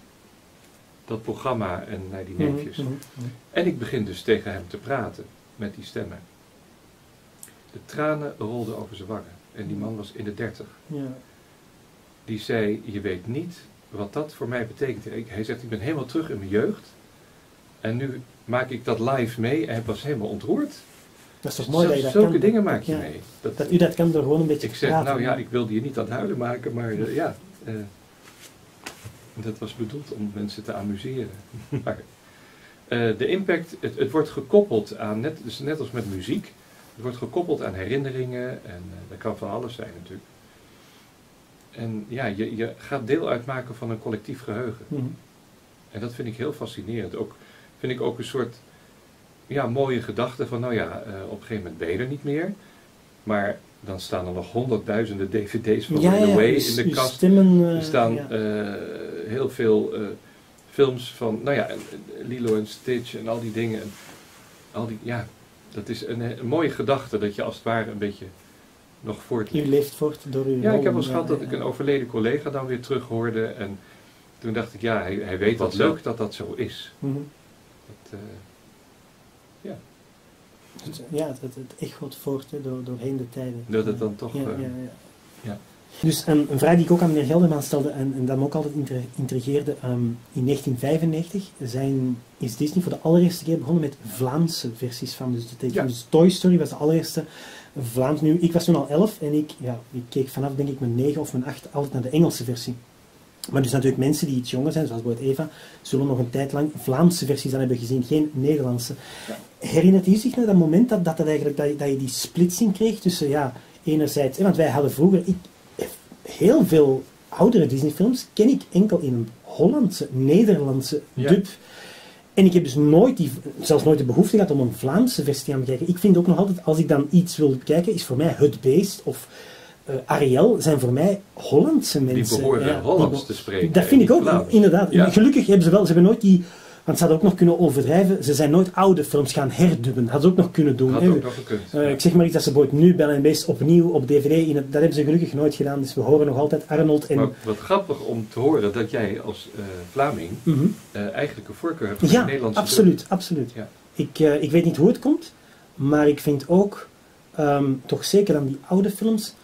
dat programma en naar die neefjes. Mm -hmm. En ik begin dus tegen hem te praten met die stemmen. De tranen rolden over zijn wangen. En die man was in de dertig. Ja. Die zei, je weet niet wat dat voor mij betekent. Hij zegt, ik ben helemaal terug in mijn jeugd. En nu maak ik dat live mee. En hij was helemaal ontroerd. Dat is toch mooi dat je dat Zulke kan. dingen maak je ja. mee. Dat, dat, u dat kan door gewoon een beetje Ik zeg, praten. nou ja, ik wilde je niet aan het huilen maken. Maar uh, ja, uh, dat was bedoeld om mensen te amuseren. maar uh, de impact, het, het wordt gekoppeld aan, net, dus net als met muziek... Het wordt gekoppeld aan herinneringen en dat kan van alles zijn natuurlijk. En ja, je, je gaat deel uitmaken van een collectief geheugen. Mm -hmm. En dat vind ik heel fascinerend. Ook, vind ik ook een soort ja, mooie gedachte van, nou ja, uh, op een gegeven moment ben je er niet meer. Maar dan staan er nog honderdduizenden dvd's van ja, The ja, Way in de kast. Stemmen, uh, er staan ja. heel veel films van, nou ja, Lilo en Stitch en al die dingen. En al die, ja, dat is een, een, mooie gedachte dat je als het ware een beetje nog leeft voort door uw Ja, ik heb wel eens ja, gehad dat ja, ik een overleden collega dan weer terug hoorde. En toen dacht ik, ja, hij, hij weet wat leuk dat dat zo is. Mm -hmm. dat, uh, ja. Het, ja, het, het, het voort he, door, doorheen de tijden. Dat het dan toch... Ja, uh, ja, ja. ja. Dus um, een vraag die ik ook aan meneer Gelderman stelde en, en dat me ook altijd intrigeerde. Um, in 1995 zijn, is Disney voor de allereerste keer begonnen met Vlaamse versies van. Dus, de, Ja. dus Toy Story was de allereerste Vlaams. Nu, ik was toen al 11 en ik, ja, ik keek vanaf denk ik mijn 9 of mijn 8 altijd naar de Engelse versie. Maar dus natuurlijk mensen die iets jonger zijn, zoals bijvoorbeeld Eva, zullen nog een tijd lang Vlaamse versies dan hebben gezien, geen Nederlandse. Herinnert u zich naar dat moment dat, dat, dat, eigenlijk, dat, je, dat je die splitsing kreeg tussen, ja, enerzijds, want wij hadden vroeger, ik, heel veel oudere Disney-films ken ik enkel in een Hollandse, Nederlandse Ja. dub. En ik heb dus nooit, die, zelfs nooit de behoefte gehad om een Vlaamse versie aan te kijken. Ik vind ook nog altijd, als ik dan iets wil kijken, is voor mij Het Beest of uh, Ariel zijn voor mij Hollandse mensen. Die behoren Ja, Hollands die- te spreken. Dat en vind ik ook, Vlaams. inderdaad. Ja. Gelukkig hebben ze wel, ze hebben nooit die, want ze hadden ook nog kunnen overdrijven, ze zijn nooit oude films gaan herdubben. Hadden ze ook nog kunnen doen. Had ook nog gekund. Eh, ja. ik zeg maar iets dat ze bijvoorbeeld nu Bell Beast opnieuw op DVD, in het, dat hebben ze gelukkig nooit gedaan. Dus we horen nog altijd Arnold en... Maar wat grappig om te horen dat jij als eh Vlaming Mhm. eh, eigenlijk een voorkeur hebt voor de Ja, Nederlandse absoluut, absoluut. Ja. Ik, eh, ik weet niet hoe het komt, maar ik vind ook, ehm, toch zeker aan die oude films,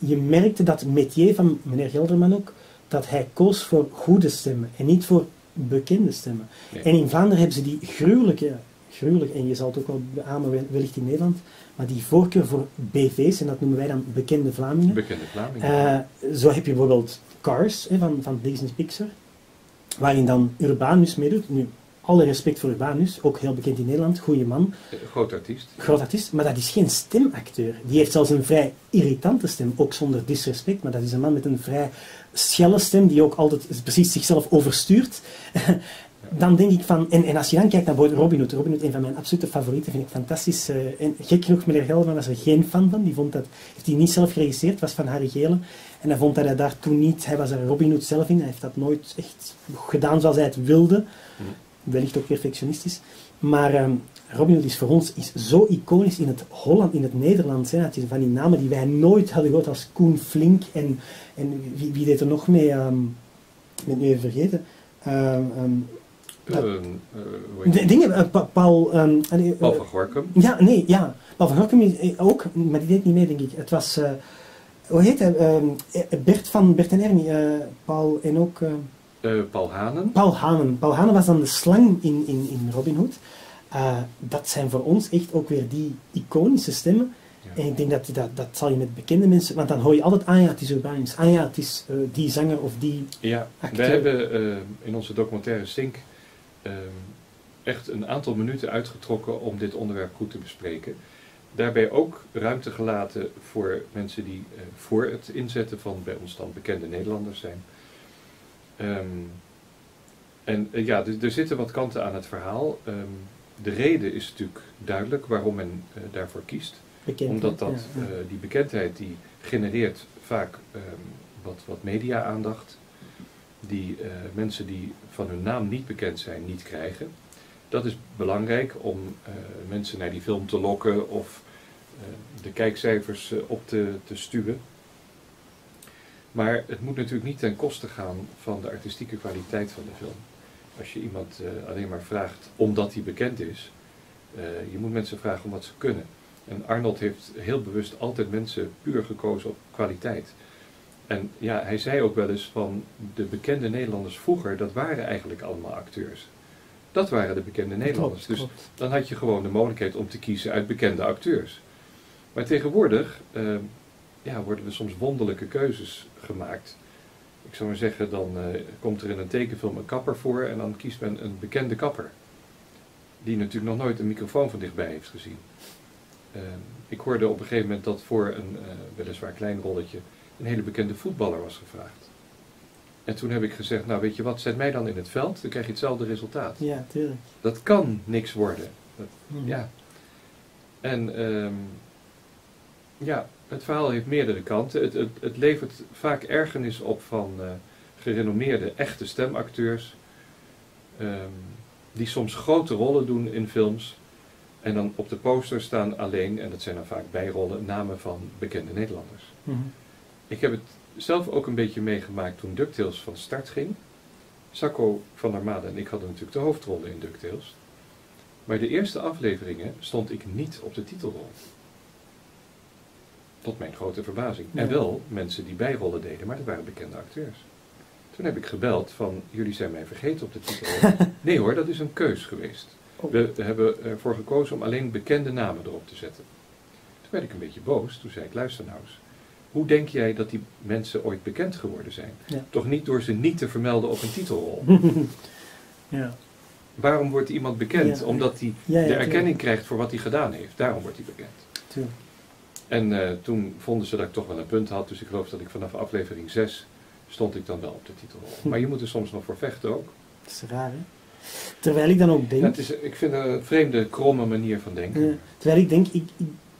je merkte dat metier van meneer Gelderman ook, dat hij koos voor goede stemmen en niet voor bekende stemmen. Nee. En in Vlaanderen hebben ze die gruwelijke, gruwelijk, en je zal het ook wel beamen wellicht in Nederland, maar die voorkeur voor BV's, en dat noemen wij dan bekende Vlamingen. Bekende Vlamingen. Uh, zo heb je bijvoorbeeld Cars hè, van, van Disney Pixar, waarin dan Urbanus meedoet. Nu, alle respect voor Urbanus, ook heel bekend in Nederland, goede man. Groot artiest. Groot artiest, maar dat is geen stemacteur. Die heeft zelfs een vrij irritante stem, ook zonder disrespect, maar dat is een man met een vrij schelle stem die ook altijd precies zichzelf overstuurt. dan denk ik van, en, en als je dan kijkt naar Robin Hood, Robin Hood, een van mijn absolute favorieten, vind ik fantastisch. Uh, en gek genoeg, meneer Gelderman was er geen fan van. Die vond dat, heeft hij niet zelf geregisseerd, was van Harry Gelen. En hij vond dat hij daar toen niet, hij was er Robin Hood zelf in, hij heeft dat nooit echt gedaan zoals hij het wilde. Mm. Wellicht ook perfectionistisch. Maar um, Robin Hood is voor ons is zo iconisch in het Holland, in het Nederlands. Hè, van die namen die wij nooit hadden gehoord als Koen Flink en, en wie, wie deed er nog mee? Um, ik ben het nu even vergeten. Um, uh, dingen, uh, Paul... Um, Paul van Gorkum? Ja, nee, ja. Paul van Gorkum ook, maar die deed niet mee, denk ik. Het was... Hoe heet hij? Bert van Bert en Ernie. Paul en ook... Paul Hanen. Paul Hanen. Paul Hanen was dan de slang in, in, in Robin Hood. dat zijn voor ons echt ook weer die iconische stemmen. Ja. En ik denk dat, dat dat zal je met bekende mensen, want dan hoor je altijd, ah ja, het is Urbanus, ah ja, het is die zanger of die Ja, acteur. wij hebben in onze documentaire Stink Ehm, echt een aantal minuten uitgetrokken om dit onderwerp goed te bespreken. Daarbij ook ruimte gelaten voor mensen die voor het inzetten van bij ons dan bekende Nederlanders zijn. Um, en uh, ja, er zitten wat kanten aan het verhaal. Um, de reden is natuurlijk duidelijk waarom men uh, daarvoor kiest. Omdat dat, ja, ja. die bekendheid die genereert vaak wat, wat media-aandacht die mensen die van hun naam niet bekend zijn, niet krijgen. Dat is belangrijk om mensen naar die film te lokken of de kijkcijfers op te, te stuwen. Maar het moet natuurlijk niet ten koste gaan van de artistieke kwaliteit van de film. Als je iemand alleen maar vraagt omdat hij bekend is, je moet mensen vragen om wat ze kunnen. En Arnold heeft heel bewust altijd mensen puur gekozen op kwaliteit. En ja, hij zei ook wel eens van de bekende Nederlanders vroeger, dat waren eigenlijk allemaal acteurs. Dat waren de bekende Nederlanders. dus dan had je gewoon de mogelijkheid om te kiezen uit bekende acteurs. Maar tegenwoordig uh, ja, worden er soms wonderlijke keuzes gemaakt. Ik zou maar zeggen, dan uh, komt er in een tekenfilm een kapper voor en dan kiest men een bekende kapper. Die natuurlijk nog nooit een microfoon van dichtbij heeft gezien. Uh, ik hoorde op een gegeven moment dat voor een uh, weliswaar klein rolletje een hele bekende voetballer was gevraagd. En toen heb ik gezegd, nou weet je wat, zet mij dan in het veld, dan krijg je hetzelfde resultaat. Ja, tuurlijk. Dat kan niks worden. Dat. Ja. En um, ja, het verhaal heeft meerdere kanten. Het, het, het levert vaak ergernis op van uh, gerenommeerde, echte stemacteurs. Um, die soms grote rollen doen in films. En dan op de poster staan alleen, en dat zijn dan vaak bijrollen, namen van bekende Nederlanders. Mm ik heb het zelf ook een beetje meegemaakt toen DuckTales van start ging. Sacco van Armada en ik hadden natuurlijk de hoofdrollen in DuckTales. Maar de eerste afleveringen stond ik niet op de titelrol. Tot mijn grote verbazing. En wel mensen die bijrollen deden, maar dat waren bekende acteurs. Toen heb ik gebeld van, jullie zijn mij vergeten op de titelrol. nee hoor, dat is een keus geweest. Oh. We hebben ervoor gekozen om alleen bekende namen erop te zetten. Toen werd ik een beetje boos. Toen zei ik, luister nou eens. Hoe denk jij dat die mensen ooit bekend geworden zijn? Toch niet door ze niet te vermelden op een titelrol. ja. Waarom wordt iemand bekend? Omdat hij de erkenning krijgt voor wat hij gedaan heeft. Daarom wordt hij bekend. En uh, toen vonden ze dat ik toch wel een punt had. Dus ik geloof dat ik vanaf aflevering 6 stond ik dan wel op de titelrol. Maar je moet er soms nog voor vechten ook. Dat is raar hè? Terwijl ik dan ook denk... het is, ik vind een vreemde, kromme manier van denken. terwijl ik denk, ik,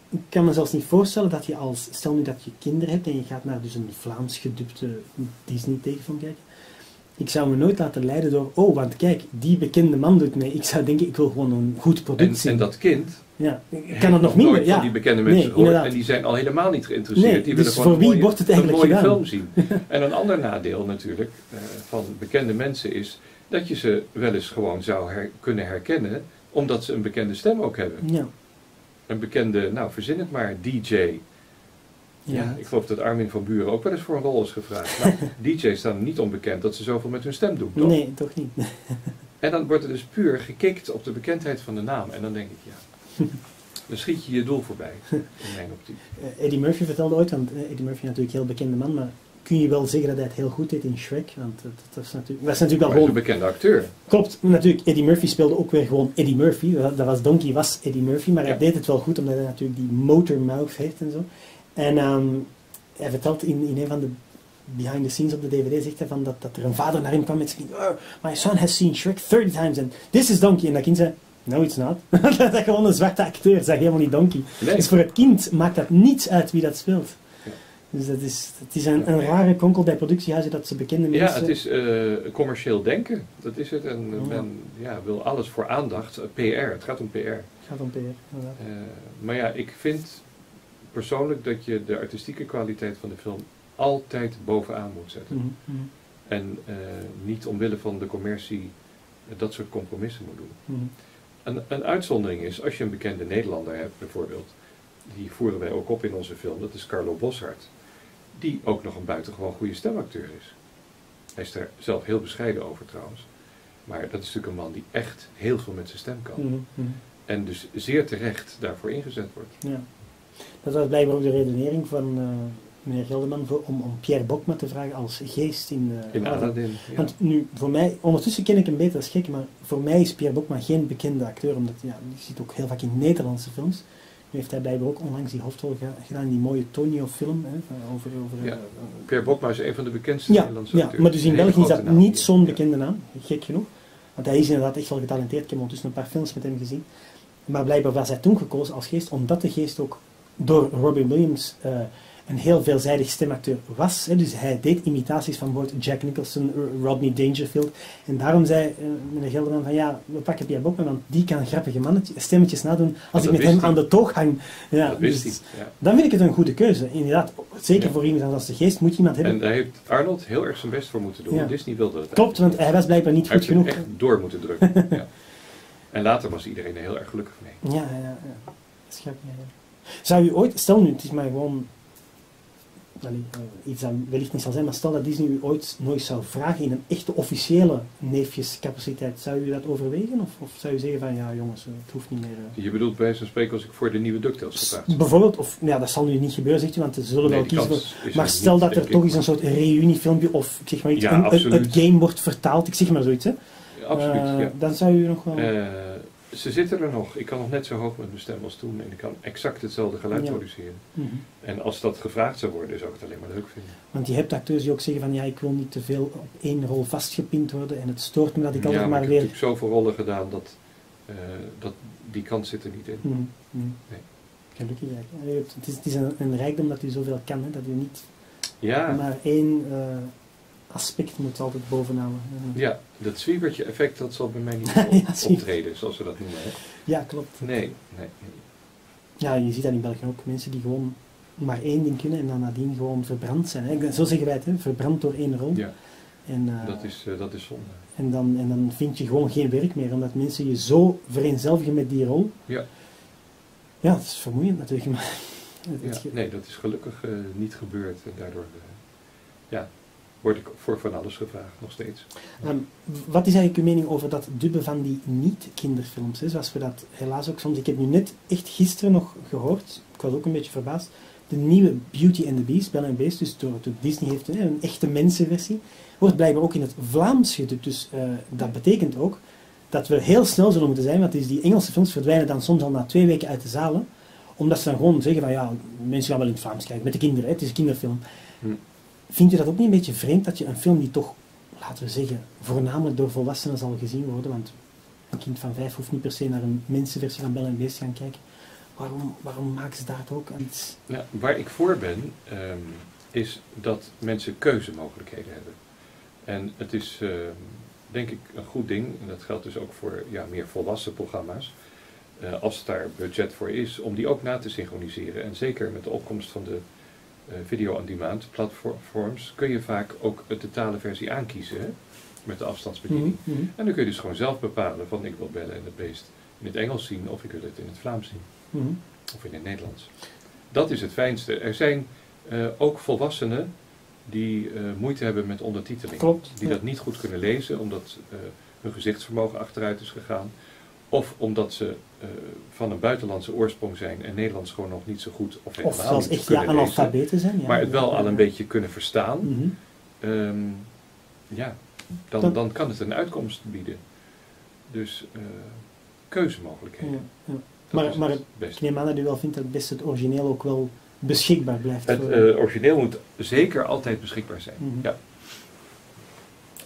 ik kan me zelfs niet voorstellen dat je als, stel nu dat je kinderen hebt en je gaat naar dus een Vlaams gedupte Disney tekenfilm kijken. Ik zou me nooit laten leiden door, oh, want kijk, die bekende man doet mee. Ik zou denken, ik wil gewoon een goed product zien. En dat kind ja. kan het nog minder. Ja. die bekende mensen nee, gehoord, en die zijn al helemaal niet geïnteresseerd. Nee, die dus willen gewoon voor wie mooie, wordt het eigenlijk een mooie gedaan? film zien. en een ander nadeel natuurlijk uh, van bekende mensen is dat je ze wel eens gewoon zou her kunnen herkennen, omdat ze een bekende stem ook hebben. Ja een bekende, nou verzin het maar, DJ. Ja. ik geloof dat Armin van Buren ook wel eens voor een rol is gevraagd. Nou, DJ's staan niet onbekend dat ze zoveel met hun stem doen, toch? Nee, toch niet. En dan wordt er dus puur gekikt op de bekendheid van de naam. En dan denk ik, ja, dan schiet je je doel voorbij, in mijn optiek. Eh, Eddie Murphy vertelde ooit, want eh, Eddie Murphy is natuurlijk een heel bekende man, maar kun je wel zeggen dat hij het heel goed deed in Shrek? Want dat, is, natuurlijk, is natuurlijk Maar wel gewoon... een bekende acteur. Klopt, natuurlijk, Eddie Murphy speelde ook weer gewoon Eddie Murphy. Dat was Donkey, was Eddie Murphy, maar hij deed het wel goed, omdat hij natuurlijk die motormouth heeft en zo. En ehm, hij vertelt in, in een van de behind the scenes op de DVD, zegt hij van dat, dat er een vader naar hem kwam met zijn kind, "Oh, my son has seen Shrek 30 times and this is Donkey. En dat kind zei, no it's not. dat is gewoon een zwarte acteur, zeg helemaal niet Donkey. Nee. Dus voor het kind maakt dat niets uit wie dat speelt. Ja. Dus dat is, het is een, een rare konkel bij productiehuizen dat ze bekende mensen... Ja, het is eh, commercieel denken. Dat is het. En Ja. men ja, wil alles voor aandacht. Eh, PR, het gaat om PR. Het gaat om PR. Eh, maar ja, ik vind persoonlijk dat je de artistieke kwaliteit van de film altijd bovenaan moet zetten. Mhm, mhm, En eh, niet omwille van de commercie eh, dat soort compromissen moet doen. mhm. Een, een uitzondering is, als je een bekende Nederlander hebt bijvoorbeeld, die voeren wij ook op in onze film, dat is Carlo Boshart. Die ook nog een buitengewoon goede stemacteur is. Hij is daar zelf heel bescheiden over trouwens. Maar dat is natuurlijk een man die echt heel veel met zijn stem kan. En dus zeer terecht daarvoor ingezet wordt. Ja. Dat was blijkbaar ook de redenering van eh, meneer Gelderman voor, om, om Pierre Bokma te vragen als geest in, In Aladdin. Aladdin. Ja. Want nu, voor mij, ondertussen ken ik hem beter als gek, maar voor mij is Pierre Bokma geen bekende acteur, omdat ja, die zit ook heel vaak in Nederlandse films. Nu heeft hij blijkbaar ook onlangs die hoofdrol ge- gedaan in die mooie Tonio-film over... over Ja. Pierre Bokma is een van de bekendste ja, Nederlandse ja, acteurs. maar dus in België is dat naam niet zo'n Ja. bekende naam, gek genoeg. Want hij is inderdaad echt wel getalenteerd. Ik heb ondertussen een paar films met hem gezien. Maar blijkbaar was hij toen gekozen als geest, omdat de geest ook door Robin Williams eh, een heel veelzijdig stemacteur was. Hè. Dus hij deed imitaties van bijvoorbeeld Jack Nicholson, Rodney Dangerfield. En daarom zei eh, meneer Gelderman van ja, we pakken Pierre Bokman, want die kan grappige mannetje, stemmetjes nadoen als ik met hem hij. aan de toog hang. Ja, dat wist dus hij. Ja. Dan vind ik het een goede keuze, inderdaad. Zeker Ja. voor iemand als de geest moet je iemand hebben. En daar heeft Arnold heel erg zijn best voor moeten doen. Ja. Disney wilde het Klopt, want hij was blijkbaar niet Hij goed genoeg. echt door moeten drukken. ja. En later was iedereen er heel erg gelukkig mee. Ja, ja, ja. Dat is grappig. Zou u ooit, stel nu, het is maar gewoon allee, eh, iets dat wellicht niet zal zijn, maar stel dat Disney u ooit nooit zou vragen in een echte officiële neefjescapaciteit, zou u dat overwegen? Of, of zou u zeggen van ja jongens, eh, het hoeft niet meer. eh. Je bedoelt bij wijze van spreken als ik voor de nieuwe DuckTales gevraagd Bijvoorbeeld, of ja, dat zal nu niet gebeuren, zegt u, want ze zullen Nee, wel kiezen voor. Maar stel niet, dat er toch eens een soort reuniefilmpje of ik zeg maar iets, Ja, een- een- absoluut. het game wordt vertaald, ik zeg maar zoiets, hè? Absoluut, ja. Dan zou u nog wel. Ze zitten er nog. Ik kan nog net zo hoog met mijn stem als toen. En ik kan exact hetzelfde geluid Ja. produceren. Mhm. En als dat gevraagd zou worden, zou ik het alleen maar leuk vinden. Want je hebt acteurs die ook zeggen van ja, ik wil niet te veel op één rol vastgepind worden en het stoort me dat ik ja, altijd maar maar ik weer... heb natuurlijk zoveel rollen gedaan dat, eh, dat die kans zit er niet in. Mhm, mhm. Nee. Gelukkig eigenlijk. Hebt- Het is, het is een, een rijkdom dat u zoveel kan, hè, dat u niet Ja, maar één eh, aspect moet altijd bovenhouden. ja dat zwiebertje effect dat zal bij mij niet op- optreden, zoals we dat noemen. Hè. Ja, klopt. Nee, nee. nee. Ja, je ziet dat in België ook. Mensen die gewoon maar één ding kunnen en dan nadien gewoon verbrand zijn. Hè. Zo zeggen wij het, hè, verbrand door één rol. Ja, En, eh, dat is, eh, dat is zonde. en, dan, en dan vind je gewoon geen werk meer, omdat mensen je zo vereenzelvigen met die rol. Ja. Ja, het is vermoeiend natuurlijk, maar... Ja, nee, dat is gelukkig eh, niet gebeurd. En daardoor ja, word ik voor van alles gevraagd, nog steeds. Ehm, wat is eigenlijk uw mening over dat dubben van die niet-kinderfilms? Zoals we dat helaas ook soms... Ik heb nu net echt gisteren nog gehoord, ik was ook een beetje verbaasd, de nieuwe Beauty and the Beast, Belle and Beast, dus door, door Disney heeft hè, een echte mensenversie, wordt blijkbaar ook in het Vlaams gedubt. Dus eh, dat betekent ook dat we heel snel zullen moeten zijn, want die Engelse films verdwijnen dan soms al na twee weken uit de zalen, omdat ze dan gewoon zeggen van ja, mensen gaan wel in het Vlaams kijken, met de kinderen, hè, het is een kinderfilm. Hm. Vind je dat ook niet een beetje vreemd dat je een film die toch, laten we zeggen, voornamelijk door volwassenen zal gezien worden, want een kind van vijf hoeft niet per se naar een mensenversie van Bel en Beest te gaan kijken. Waarom, waarom maken ze daar ook iets? Nou, waar ik voor ben, ehm, is dat mensen keuzemogelijkheden hebben. En het is, ehm, denk ik, een goed ding, en dat geldt dus ook voor ja, meer volwassen programma's, eh, als daar budget voor is, om die ook na te synchroniseren. En zeker met de opkomst van de video-on-demand platforms kun je vaak ook de tale-versie aankiezen, hè, met de afstandsbediening. Mhm, mhm, En dan kun je dus gewoon zelf bepalen van ik wil bellen en het beest in het Engels zien of ik wil het in het Vlaams zien mhm. of in het Nederlands. Dat is het fijnste. Er zijn eh, ook volwassenen die eh, moeite hebben met ondertiteling. Klopt, Die ja. dat niet goed kunnen lezen, omdat eh, hun gezichtsvermogen achteruit is gegaan. Of omdat ze eh, van een buitenlandse oorsprong zijn en Nederlands gewoon nog niet zo goed of Of helemaal ja, kunnen analfabeten zijn. Ja, maar het wel Ja, al een beetje kunnen verstaan. Mhm. Ehm, ja, dan, Dan- dan kan het een uitkomst bieden. Dus eh, keuzemogelijkheden. Ja, Maar, maar het ik neem aan dat u wel vindt dat het best het origineel ook wel beschikbaar blijft. Het voor- eh, origineel moet zeker altijd beschikbaar zijn. Mhm. Ja.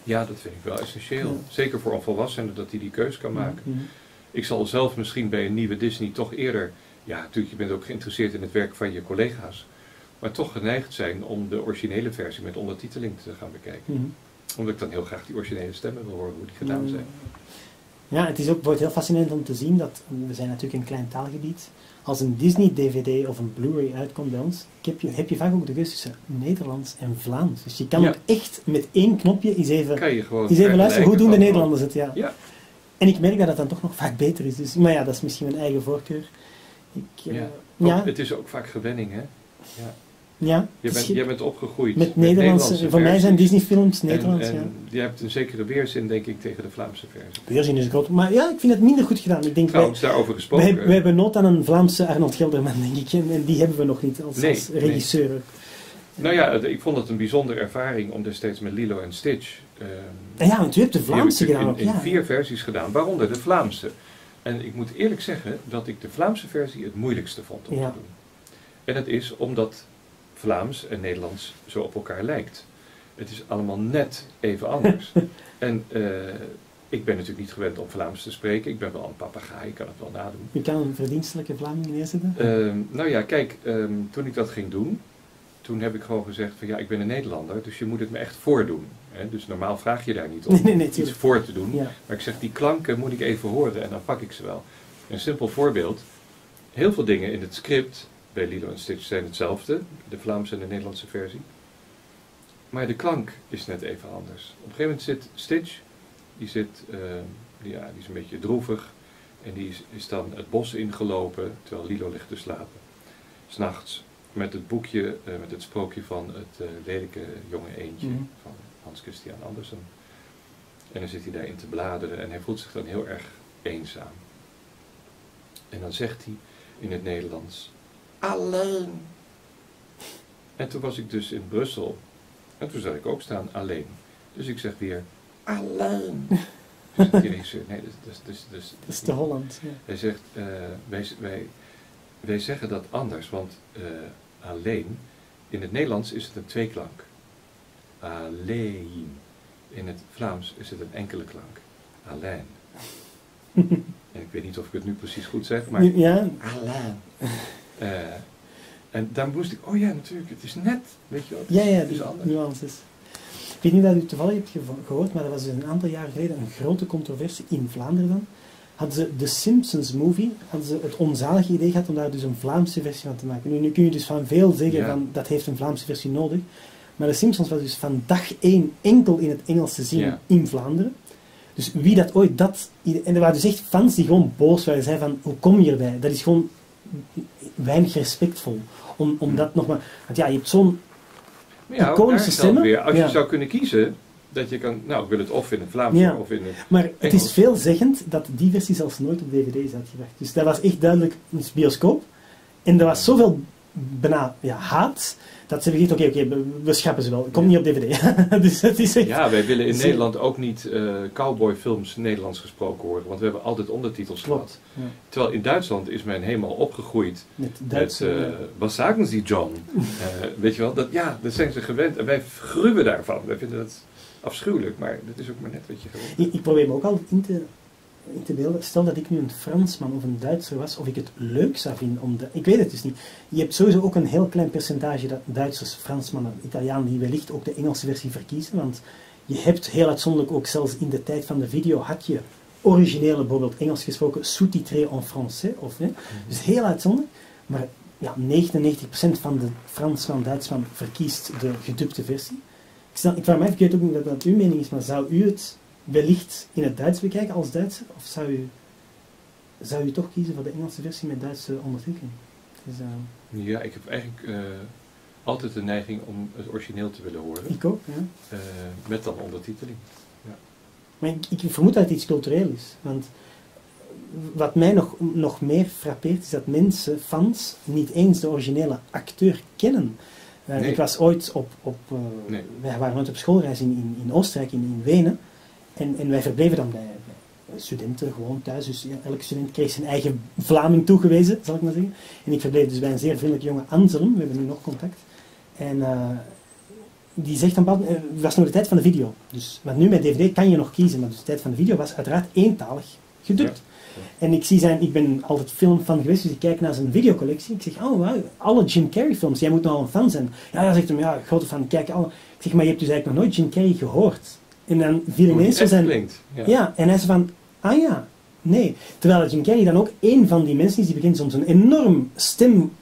ja, dat vind ik wel essentieel. Zeker voor een volwassene dat hij die keus kan maken. Mhm. Ik zal zelf misschien bij een nieuwe Disney toch eerder, ja natuurlijk je bent ook geïnteresseerd in het werk van je collega's, maar toch geneigd zijn om de originele versie met ondertiteling te gaan bekijken. Mhm. Omdat ik dan heel graag die originele stemmen wil horen, hoe die gedaan zijn. Ja, het is ook wordt heel fascinerend om te zien dat, we zijn natuurlijk een klein taalgebied, als een Disney-DVD of een Blu-ray uitkomt bij ons, heb je, heb je vaak ook de keuze tussen Nederlands en Vlaams. Dus je kan Ja. ook echt met één knopje eens even, Kan je gewoon eens even luisteren, hoe doen de Nederlanders het? Ja. Ja. En ik merk dat het dan toch nog vaak beter is. Dus, maar ja, dat is misschien mijn eigen voorkeur. Ik, eh, Ja. het is ook vaak gewenning, hè? Ja. ja, Je bent, jij bent opgegroeid met Nederlandse, voor mij zijn. Disney-films Nederlands. en ja. je hebt een zekere weerzin, denk ik, tegen de Vlaamse versie. Weerzin is groot, maar ja, ik vind het minder goed gedaan. Ik denk, wij, Trouwens, daarover wij, gesproken. hebben- wij hebben nood aan een Vlaamse Arnold Gelderman, denk ik. En, en die hebben we nog niet als, Nee, als regisseur. Nou ja, ik vond het een bijzondere ervaring om destijds met Lilo en Stitch. En ja, want u hebt de Vlaamse gedaan in, in Ja. vier versies gedaan, waaronder de Vlaamse. En ik moet eerlijk zeggen dat ik de Vlaamse versie het moeilijkste vond om Ja. te doen. En dat is omdat Vlaams en Nederlands zo op elkaar lijkt. Het is allemaal net even anders. en eh, ik ben natuurlijk niet gewend om Vlaams te spreken. Ik ben wel een papegaai, ik kan het wel nadoen. U kan een verdienstelijke Vlaming neerzetten. Ehm, nou ja, kijk, ehm, toen ik dat ging doen, toen heb ik gewoon gezegd van ja, ik ben een Nederlander, dus je moet het me echt voordoen. Hè? Dus normaal vraag je daar niet om Nee, nee, nee, iets voor te doen. Ja. Maar ik zeg, die klanken moet ik even horen en dan pak ik ze wel. Een simpel voorbeeld. Heel veel dingen in het script bij Lilo en Stitch zijn hetzelfde. De Vlaamse en de Nederlandse versie. Maar de klank is net even anders. Op een gegeven moment zit Stitch, die, zit, eh, die, ja, die is een beetje droevig. En die is, is dan het bos ingelopen, terwijl Lilo ligt te slapen. S'nachts, met het boekje, eh, met het sprookje van het eh, lelijke jonge eendje Mhm. van Hans Christian Andersen. En dan zit hij daarin te bladeren en hij voelt zich dan heel erg eenzaam. En dan zegt hij in het Nederlands, alleen. En toen was ik dus in Brussel en toen zag ik ook staan, alleen. Dus ik zeg weer, alleen. Dus die regisseur, nee, dat, dat, dat, dat, Dat is te Holland. Ja. hij zegt, eh, wij, wij, wij zeggen dat anders, want eh, alleen, in het Nederlands is het een tweeklank. Alleen. In het Vlaams is het een enkele klank. Alleen. en ik weet niet of ik het nu precies goed zeg, maar... ja, Alleen. Eh, en daar moest ik, oh ja, natuurlijk, het is net, weet je wel. het ja, ja, die anders. nuances. Ik weet niet of u toevallig hebt gehoord, maar dat was een aantal jaar geleden een grote controversie in Vlaanderen dan. Hadden ze de Simpsons movie, hadden ze het onzalige idee gehad om daar dus een Vlaamse versie van te maken. Nu, nu kun je dus van veel zeggen Ja. van dat heeft een Vlaamse versie nodig. Maar de Simpsons was dus van dag één enkel in het Engels te zien in Vlaanderen. Dus wie dat ooit dat... En er waren dus echt fans die gewoon boos waren. Zeiden van, hoe kom je erbij? Dat is gewoon weinig respectvol. Om, om dat nog maar... Want ja, je hebt zo'n... Ja, Iconische stemmen? weer, als Ja. je zou kunnen kiezen, dat je kan, nou, ik wil het of in het Vlaams Ja. of in het... Maar het is veelzeggend dat die versie zelfs nooit op DVD is uitgebracht. Dus dat was echt duidelijk een bioscoop. En er was zoveel bijna ja, haat, dat ze gezegd, oké, oké, we- we schrappen ze wel. Komt niet op DVD. dus het is echt... Ja, wij willen in Zeer- Nederland ook niet eh cowboyfilms Nederlands gesproken horen, want we hebben altijd ondertitels gehad. Ja. Terwijl in Duitsland is men helemaal opgegroeid Met met, Duitse... eh ja. wat zagen Sie John? Eh, weet je wel, dat, ja, dat zijn ze gewend en wij gruwen daarvan. Wij vinden dat afschuwelijk, maar dat is ook maar net wat je gewend. Ik, ik probeer me ook altijd in te, te beelden. Stel dat ik nu een Fransman of een Duitser was, of ik het leuk zou vinden om de... Ik weet het dus niet. Je hebt sowieso ook een heel klein percentage dat Duitsers, Fransmannen, Italianen die wellicht ook de Engelse versie verkiezen. Want je hebt heel uitzonderlijk ook zelfs in de tijd van de video had je originele, bijvoorbeeld Engels gesproken, sous-titré en français. Of, hè. Dus heel uitzonderlijk. Maar ja, 99% van de Fransman, Duitsman verkiest de gedubte versie. Ik, stel, ik vraag me af, ik weet ook niet dat dat uw mening is, maar zou u het wellicht in het Duits bekijken als Duitser? Of zou u, zou u toch kiezen voor de Engelse versie met Duitse ondertiteling? Dus, eh, Ja, ik heb eigenlijk eh, altijd de neiging om het origineel te willen horen, ik ook, ja. eh, met dan ondertiteling. Maar ik, ik vermoed dat het iets cultureel is. Want wat mij nog, nog meer frappeert is dat mensen, fans, niet eens de originele acteur kennen. Nee. Ik was ooit op, op Nee. wij waren ooit op schoolreis in, in, in Oostenrijk, in, in Wenen. En, en wij verbleven dan bij, bij studenten gewoon thuis. Dus elke student kreeg zijn eigen Vlaming toegewezen, zal ik maar zeggen. En ik verbleef dus bij een zeer vriendelijke jongen, Anselm. We hebben nu nog contact. En uh, die zegt dan, het was nog de tijd van de video. Dus, want nu met DVD kan je nog kiezen, maar dus de tijd van de video was uiteraard eentalig gedubt. Ja. En ik zie zijn, ik ben altijd filmfan geweest, dus ik kijk naar zijn videocollectie. Ik zeg, oh wow, alle Jim Carrey films, jij moet nou een fan zijn. Ja, hij zegt hem, ja, grote fan, kijk alle. Ik zeg, maar je hebt dus eigenlijk nog nooit Jim Carrey gehoord. En dan viel ineens zo zijn... klinkt. Ja. Ja, en hij zei van, ah ja, nee. Terwijl Jim Carrey dan ook één van die mensen is die begint soms een enorm stem,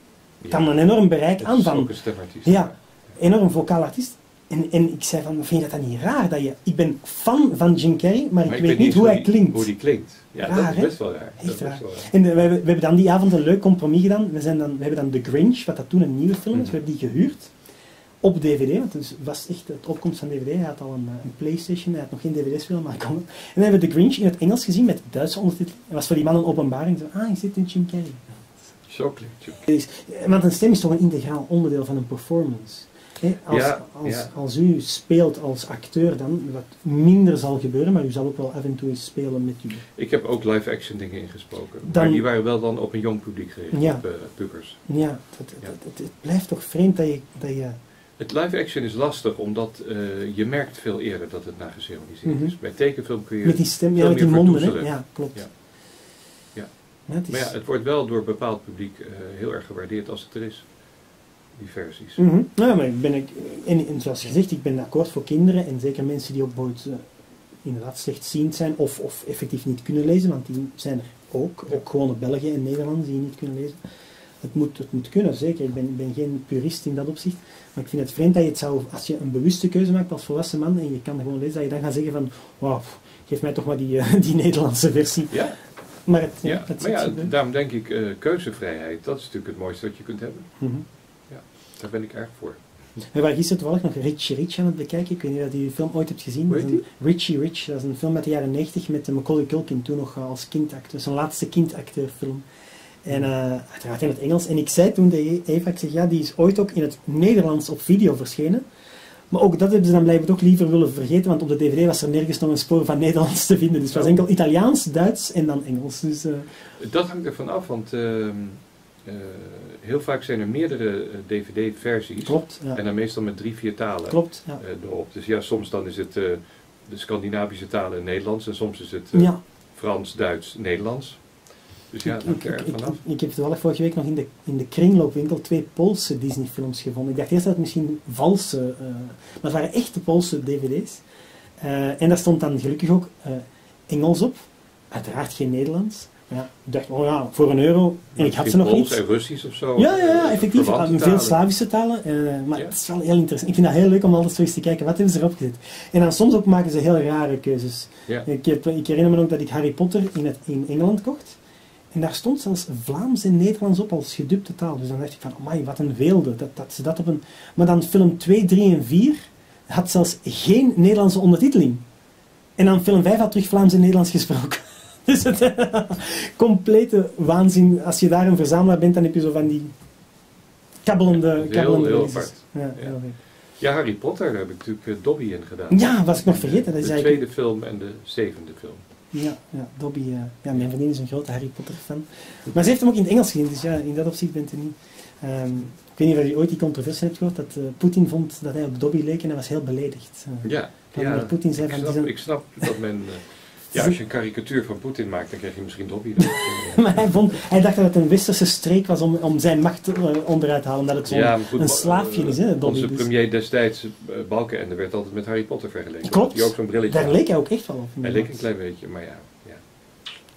Ja. kan een enorm bereik aan van, stemartiest. ja, enorm vocaal artiest. En, en ik zei van, vind je dat dan niet raar? Dat je, ik ben fan van Jim Carrey, maar, Maar ik weet niet hoe hij die- klinkt. Hoe die klinkt. Ja, dat Raar, is hè? best wel raar. Echt dat is raar. best wel raar. En eh, we, hebben, we hebben dan die avond een leuk compromis gedaan. We, zijn dan, we hebben dan The Grinch, wat dat toen een nieuwe film is, Mhm. we hebben die gehuurd. Op DVD, want het was echt het opkomst van DVD. Hij had al een, eh, een Playstation, hij had nog geen DVD-spel, maar hij kon het. En dan hebben we The Grinch in het Engels gezien met Duitse ondertiteling. Het was voor die man een openbaring. Zo, ah, je zit in Jim Carrey. Zo klinkt het. Dus, eh, want een stem is toch een integraal onderdeel van een performance. Als, Ja, als, ja. als u speelt als acteur dan, wat minder zal gebeuren, maar u zal ook wel af en toe eens spelen met u. Ik heb ook live-action dingen ingesproken. Dan- Maar die waren wel dan op een jong publiek gericht. Ja. Op uh, pubers. Ja, dat, Ja. dat- het, het blijft toch vreemd dat je... Dat je Het live-action is lastig, omdat eh, je merkt veel eerder dat het nageceremoniseerd Mhm. is. Bij tekenfilm kun je... met die stem, ja, met die monden, hè? Ja, klopt. Ja. Ja. is, Maar ja, het wordt wel door een bepaald publiek eh, heel erg gewaardeerd als het er is. Die versies. Mhm. Ja, maar ik ben, ik, en, en zoals gezegd, ik ben akkoord voor kinderen en zeker mensen die ook bijvoorbeeld eh, inderdaad slechtziend zijn of, of effectief niet kunnen lezen, want die zijn er ook. Ook gewone Belgen en Nederlanders die niet kunnen lezen. Het moet, het moet kunnen, zeker. Ik ben, ben geen purist in dat opzicht. Maar ik vind het vreemd dat je het zou, als je een bewuste keuze maakt als volwassen man en je kan gewoon lezen, dat je dan gaat zeggen van, wauw, geef mij toch maar die, eh, die Nederlandse versie. Ja, Maar, het, ja. het maar ja, daarom denk ik, eh, keuzevrijheid, dat is natuurlijk het mooiste wat je kunt hebben. Mhm. Daar ben ik erg voor. We waren gisteren toevallig nog Richie Rich aan het bekijken. Ik weet niet of je die film ooit hebt gezien. Dat is een- Richie Rich, dat is een film uit de jaren 90 met eh, Macaulay Culkin, toen nog als kindacteur. Zijn laatste kindacteurfilm. En uh, uiteraard in het Engels. En ik zei toen tegen Eva, ik zeg, ja, die is ooit ook in het Nederlands op video verschenen. Maar ook dat hebben ze dan blijkbaar toch liever willen vergeten, want op de DVD was er nergens nog een spoor van Nederlands te vinden. Dus het was Oh. enkel Italiaans, Duits en dan Engels. Dus, uh, Dat hangt ervan af, want uh, uh, heel vaak zijn er meerdere eh, DVD-versies. Klopt. Ja. En dan meestal met drie, vier talen Klopt. Ja. erop. Dus ja, soms dan is het de Scandinavische talen Nederlands en soms is het ja. Frans, Duits, Nederlands. Dus ja, ik, ik, er ik, ik, heb toevallig vorige week nog in de, in de kringloopwinkel twee Poolse Disney-films gevonden. Ik dacht eerst dat het misschien valse, uh, maar het waren echte Poolse DVD's. Uh, en daar stond dan gelukkig ook uh, Engels op, uiteraard geen Nederlands. Maar ja, ik dacht, oh ja, voor een euro. En ik had ze nog Pools niet. en Russisch of zo? Ja, ja, ja effectief. Veel. Slavische talen. Maar Ja. het is wel heel interessant. Ik vind dat heel leuk om altijd zo eens te kijken. Wat hebben ze erop gezet? En dan soms ook maken ze heel rare keuzes. Ja. Ik, heb, ik herinner me ook dat ik Harry Potter in, het, in Engeland kocht. En daar stond zelfs Vlaams en Nederlands op als gedupte taal. Dus dan dacht ik van, amai, wat een weelde. Dat, dat ze dat op een... Maar dan film 2, 3 en 4 had zelfs geen Nederlandse ondertiteling. En dan film 5 had terug Vlaams en Nederlands gesproken. Dus het complete waanzin. Als je daar een verzamelaar bent, dan heb je zo van die kabbelende, Heel, kabbelende heel lezers. apart. Ja, Ja. heel leuk. Ja, Harry Potter, daar heb ik natuurlijk eh, Dobby in gedaan. Ja, was ik nog vergeten. Dat is de eigenlijk... tweede film en de zevende film. Ja, ja Dobby, uh, ja, mijn vriendin is een grote Harry Potter fan. Maar ze heeft hem ook in het Engels gezien, dus ja, in dat opzicht bent u niet. Um, ik weet niet of je ooit die controversie hebt gehoord, dat uh, Poetin vond dat hij op Dobby leek en hij was heel beledigd. Uh, ja, ja Poetin zei ik, van, snap, zijn... ik snap dat men... Ja, als je een karikatuur van Poetin maakt, dan krijg je misschien Dobby. Maar hij, vond, hij dacht dat het een westerse streek was om, om zijn macht uh, onderuit te halen, omdat het zo'n ja, een slaafje is, hè, Dobby. Onze dus. premier destijds, uh, Balkenende, werd altijd met Harry Potter vergeleken. Klopt, Die ook zo'n brilletje daar had. leek hij ook echt wel op. Hij leek een klein beetje, maar ja. ja.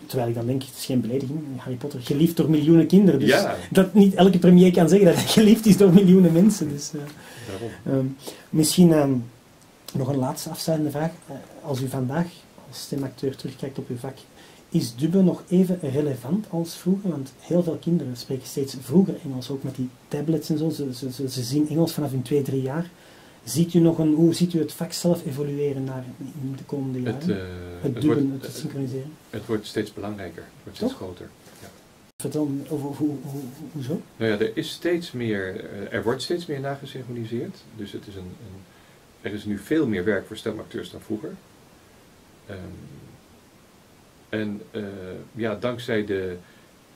Terwijl ik dan denk, het is geen belediging. Harry Potter, geliefd door miljoenen kinderen. Dus Ja. dat niet elke premier kan zeggen dat hij geliefd is door miljoenen mensen. Dus, uh, um, misschien um, nog een laatste afsluitende vraag. Uh, als u vandaag als stemacteur terugkijkt op uw vak, is dubben nog even relevant als vroeger? Want heel veel kinderen spreken steeds vroeger Engels, ook met die tablets en zo. Ze, ze, ze zien Engels vanaf hun 2, 3 jaar. Ziet u nog een, hoe ziet u het vak zelf evolueren naar in de komende jaren? Het, eh, het het, duwen, wordt, het synchroniseren. het wordt steeds belangrijker, het wordt steeds groter. Vertel me over hoe, hoe, hoe, hoezo? Nou ja, er is steeds meer, eh, er wordt steeds meer nagesynchroniseerd. Dus het is een, een, er is nu veel meer werk voor stemacteurs dan vroeger. Ehm, en eh, ja, dankzij de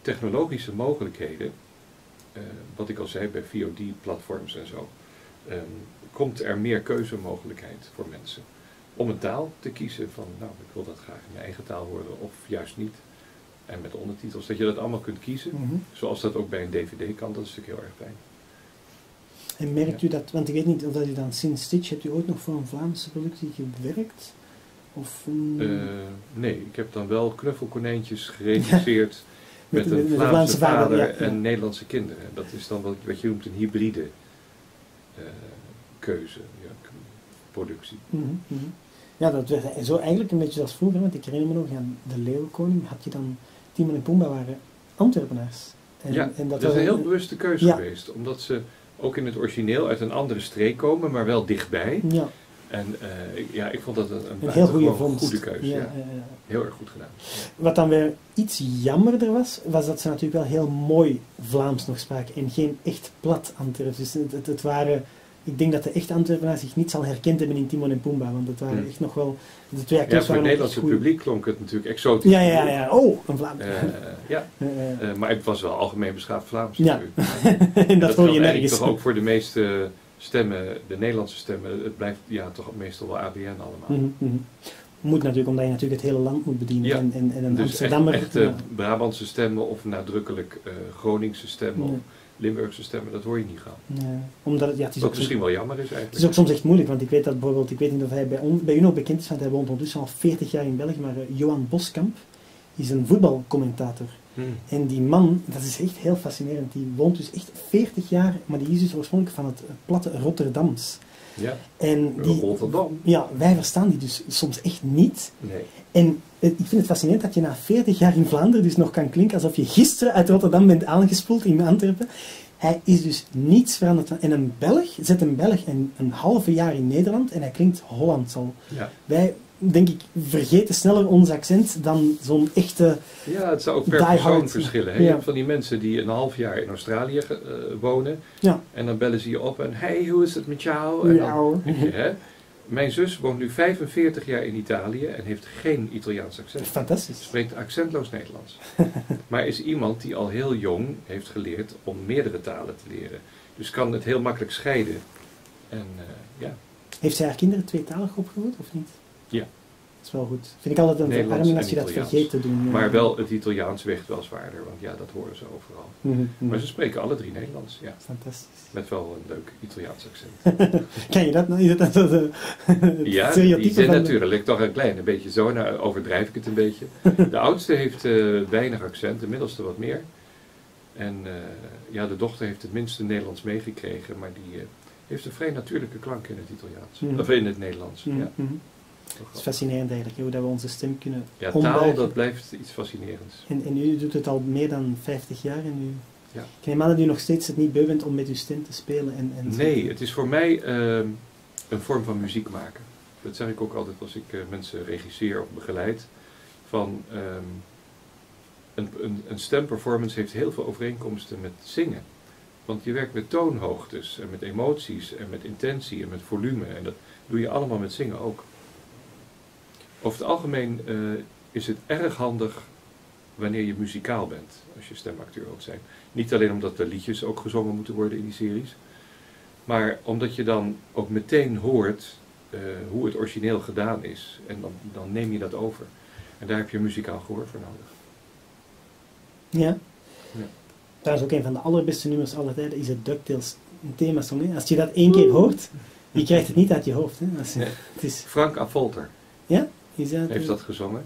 technologische mogelijkheden, eh, wat ik al zei bij VOD-platforms en zo, ehm, komt er meer keuzemogelijkheid voor mensen. Om een taal te kiezen van, nou, ik wil dat graag in mijn eigen taal horen of juist niet. En met ondertitels, dat je dat allemaal kunt kiezen. Mhm. Zoals dat ook bij een dvd kan, dat is natuurlijk heel erg fijn. En merkt u dat, want ik weet niet of dat u dan sinds Stitch, hebt u ooit nog voor een Vlaamse productie gewerkt? Of een, Eh, nee, ik heb dan wel knuffelkonijntjes geregisseerd Met een met Vlaamse, vader, ja. en Nederlandse kinderen. Dat is dan wat, wat je noemt een hybride eh, keuze, productie. Mhm, mhm. Ja, dat werd zo eigenlijk een beetje zoals vroeger, want ik herinner me nog aan de Leeuwenkoning, had je dan, Timon en Pumbaa waren Antwerpenaars. En, ja, en dat, was is een heel bewuste keuze geweest, omdat ze ook in het origineel uit een andere streek komen, maar wel dichtbij. Ja, En eh, ja, ik vond dat een, een, heel goede keuze. Ja, Ja, ja, ja. Heel erg goed gedaan. Wat dan weer iets jammerder was, was dat ze natuurlijk wel heel mooi Vlaams nog spraken en geen echt plat Antwerps. Dus het, het, het waren, ik denk dat de echte Antwerpenaar zich niet zal herkend hebben in Timon en Pumbaa, want het waren Hmm. echt nog wel, de twee Ja, acteurs voor het Nederlandse echt publiek klonk het natuurlijk exotisch. Ja, ja, ja. Oh, een Vlaam. Eh, ja, Eh, maar het was wel algemeen beschaafd Vlaams Ja. natuurlijk. en dat hoor je nergens. toch ook voor de meeste stemmen, de Nederlandse stemmen. Het blijft ja, toch meestal wel ABN allemaal. Mhm, mhm. Moet natuurlijk, omdat je natuurlijk het hele land moet bedienen. Ja. En, en, en een Dus echt, Amsterdammer... echte ja. Brabantse stemmen of nadrukkelijk eh, Groningse stemmen of Limburgse stemmen, dat hoor je niet gauw. Ja, omdat het, ja, het is Wat ook misschien wel jammer is Het eigenlijk. is ook soms echt moeilijk, want ik weet dat bijvoorbeeld, ik weet niet of hij bij, on- bij u nog bekend is, want hij woont ondertussen al 40 jaar in België, maar eh, Johan Boskamp is een voetbalcommentator. Hmm. En die man, dat is echt heel fascinerend, die woont dus echt 40 jaar, maar die is dus oorspronkelijk van het platte Rotterdams. Ja, En die, Rotterdam. ja, wij verstaan die dus soms echt niet. Nee. En eh, ik vind het fascinerend dat je na 40 jaar in Vlaanderen dus nog kan klinken alsof je gisteren uit Rotterdam bent aangespoeld in Antwerpen. Hij is dus niets veranderd. En een Belg, zet een Belg een, een halve jaar in Nederland en hij klinkt Hollands al. Ja. Wij, denk ik, vergeten sneller ons accent dan zo'n echte... ja, het zou ook per persoon verschillen. Hè? Ja. Je hebt van die mensen die een half jaar in Australië eh, wonen Ja, en dan bellen ze je op en hey, hoe is het met jou? En dan- hoor. Hè? Mijn zus woont nu 45 jaar in Italië en heeft geen Italiaans accent. Fantastisch. Spreekt accentloos Nederlands. maar is iemand die al heel jong heeft geleerd om meerdere talen te leren. Dus kan het heel makkelijk scheiden. En eh, ja, Heeft zij haar kinderen tweetalig opgevoed of niet? Ja. Dat is wel goed. Vind ik altijd een verarming als je dat vergeet te doen. maar wel het Italiaans weegt wel zwaarder, want ja, dat horen ze overal. Mhm, mhm. Maar ze spreken alle drie Nederlands, ja. Fantastisch. Met wel een leuk Italiaans accent. Kan je dat nou? Is dat de, het Ja, die zijn natuurlijk toch een klein een beetje zo, nou overdrijf ik het een beetje. De oudste heeft eh, weinig accent, de middelste wat meer. En eh, ja, de dochter heeft het minste Nederlands meegekregen, maar die eh, heeft een vrij natuurlijke klank in het Italiaans. Mhm. Of in het Nederlands. Ja, Het is fascinerend eigenlijk, hoe dat we onze stem kunnen ja, taal ombuigen. dat blijft iets fascinerends. En, en u doet het al meer dan 50 jaar en u... Ja. Ik neem aan dat u nog steeds het niet beu bent om met uw stem te spelen en... en Nee, het is voor mij ehm, een vorm van muziek maken. Dat zeg ik ook altijd als ik eh, mensen regisseer of begeleid. Van, ehm, een, een, een stemperformance heeft heel veel overeenkomsten met zingen. Want je werkt met toonhoogtes en met emoties en met intentie en met volume. En dat doe je allemaal met zingen ook. Over het algemeen eh, is het erg handig wanneer je muzikaal bent, als je stemacteur wilt zijn. Niet alleen omdat de liedjes ook gezongen moeten worden in die series, maar omdat je dan ook meteen hoort eh, hoe het origineel gedaan is. En dan, dan neem je dat over. En daar heb je muzikaal gehoor voor nodig. Ja? Ja. Trouwens ook een van de allerbeste nummers aller tijden is het DuckTales themasong. hè. Als je dat één keer hoort, je krijgt het niet uit je hoofd. Hè. Als je- Nee. het is, Frank Avolter is dat, heeft dat gezongen.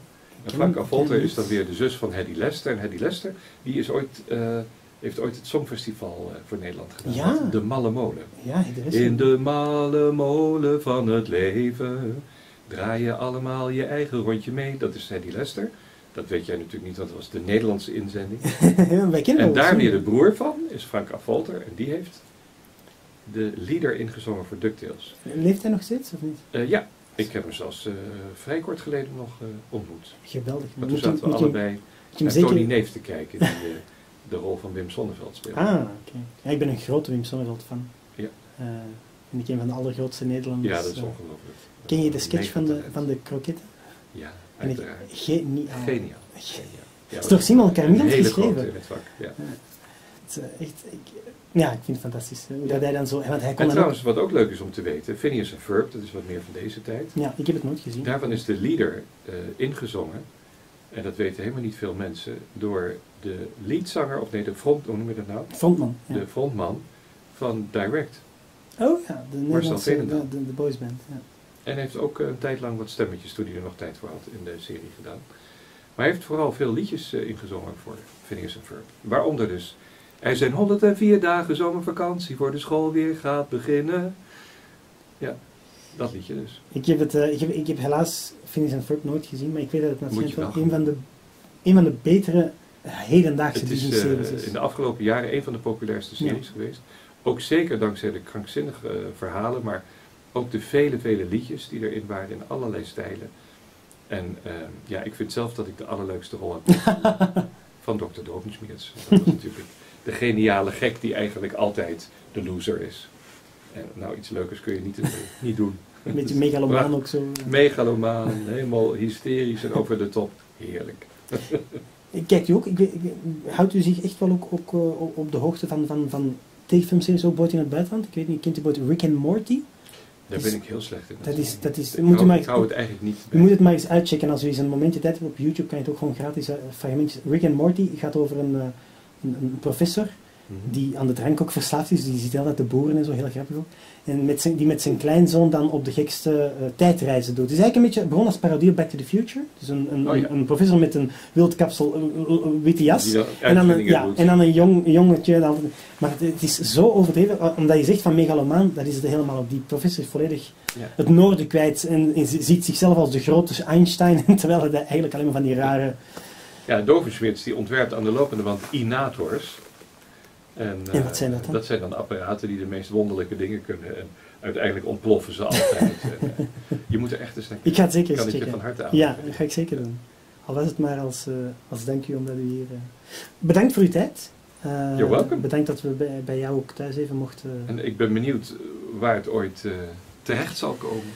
En Avolter niet. is dan weer de zus van Hedy Lester. En Hedy Lester die is ooit, eh, heeft ooit het Songfestival eh, voor Nederland gedaan. Ja. De Malle Molen. Ja, In de malle molen van het leven draai je allemaal je eigen rondje mee. Dat is Hedy Lester. Dat weet jij natuurlijk niet, want dat was de Nederlandse inzending. Ja, wij kennen En daar weer de broer van is Frank Avolter. En die heeft de leader ingezongen voor DuckTales. Leeft hij nog steeds of niet? Eh, ja, ik heb hem zelfs eh, vrij kort geleden nog eh, ontmoet. Geweldig. Maar toen zaten we allebei naar zeker- Tony Neef te kijken, die eh, de rol van Wim Sonneveld speelde. Ah, oké. Ja, ik ben een grote Wim Sonneveld fan. Ja. Vind ik een van de allergrootste Nederlanders. ja, dat is ongelooflijk. Ken je de sketch van de, van de kroketten? Ja, ik uiteraard. geniaal. Geniaal. Ge- Geniaal. Ja, is door Simon Camille geschreven. grote in het vak. Ja. Het is, echt, ik, ja, ik vind het fantastisch. hè, Hoe dat hij dan zo... Want hij kon En ook... trouwens, wat ook leuk is om te weten, Phineas en Ferb, dat is wat meer van deze tijd. Ja, ik heb het nooit gezien. Daarvan is de leader eh, ingezongen, en dat weten helemaal niet veel mensen, door de leadzanger, of nee, de front, hoe noem je dat nou? Frontman. Ja. De frontman van Direct. Oh ja, de Nederlandse de, de, de boysband. Ja. En heeft ook eh, een tijd lang wat stemmetjes, toen hij er nog tijd voor had, in de serie gedaan. Maar hij heeft vooral veel liedjes eh, ingezongen voor Phineas en Ferb. Waaronder dus, er zijn 104 dagen zomervakantie voor de school weer gaat beginnen. Ja, dat liedje dus. Ik, heb het, eh, ik, heb, ik heb helaas nooit gezien, maar ik weet dat het natuurlijk wel een van de, een van de betere hedendaagse is Disney-series eh, is. in de afgelopen jaren een van de populairste series geweest. Ook zeker dankzij de krankzinnige eh, verhalen, maar ook de vele, vele liedjes die erin waren in allerlei stijlen. En ja, ik vind zelf dat ik de allerleukste rol heb van Dr. Dovenschmiertz. Dat was natuurlijk de geniale gek die eigenlijk altijd de loser is. En nou, iets leukers kun je niet, eh, niet doen. Een beetje megalomaan ook zo. Megalomaan, helemaal hysterisch en over de top. Heerlijk. Kijkt u ook, ik, houdt u zich echt wel ook, ook eh, op- de hoogte van, van, van tegenfilmseries ook buiten in het buitenland? Ik weet niet, kent u bijvoorbeeld Rick and Morty? Daar ben ik heel slecht in. Dat is, dat is, ik, moet hou, maar, ik hou het eigenlijk niet u bij. moet het maar eens uitchecken als u eens een momentje tijd hebt op YouTube, kan je het ook gewoon gratis eh, fragmentjes. Rick and Morty gaat over een, een, professor die aan de drank ook verslaafd is, die ziet uit de boeren en zo, heel grappig ook. En met zijn, die met zijn kleinzoon dan op de gekste eh, tijdreizen doet. Het is eigenlijk een beetje begonnen als parodie op Back to the Future. Dus een, een, Oh ja. een, professor met een wildkapsel, een, witte jas. En dan, een, ja, en dan een jong, jongetje. Dan, maar het, het is zo overdreven, eh, omdat je zegt van megalomaan, dat is het helemaal op. Die professor is volledig Ja. het noorden kwijt en, en ziet zichzelf als de grote Einstein, terwijl hij eigenlijk alleen maar van die rare... Ja, Dovenschmits die ontwerpt aan de lopende band inators. En, eh, wat zijn dat dan? Dat zijn dan apparaten die de meest wonderlijke dingen kunnen. En uiteindelijk ontploffen ze altijd. En, eh, je moet er echt eens naar Ik ga het zeker Kan eens ik je checken. van harte Ja, aanbevelen. dat ga ik zeker doen. Al was het maar als, eh, als dank u omdat u hier... eh, Bedankt voor uw tijd. Eh, You're welcome. Bedankt dat we bij, bij jou ook thuis even mochten... En ik ben benieuwd waar het ooit eh, terecht zal komen.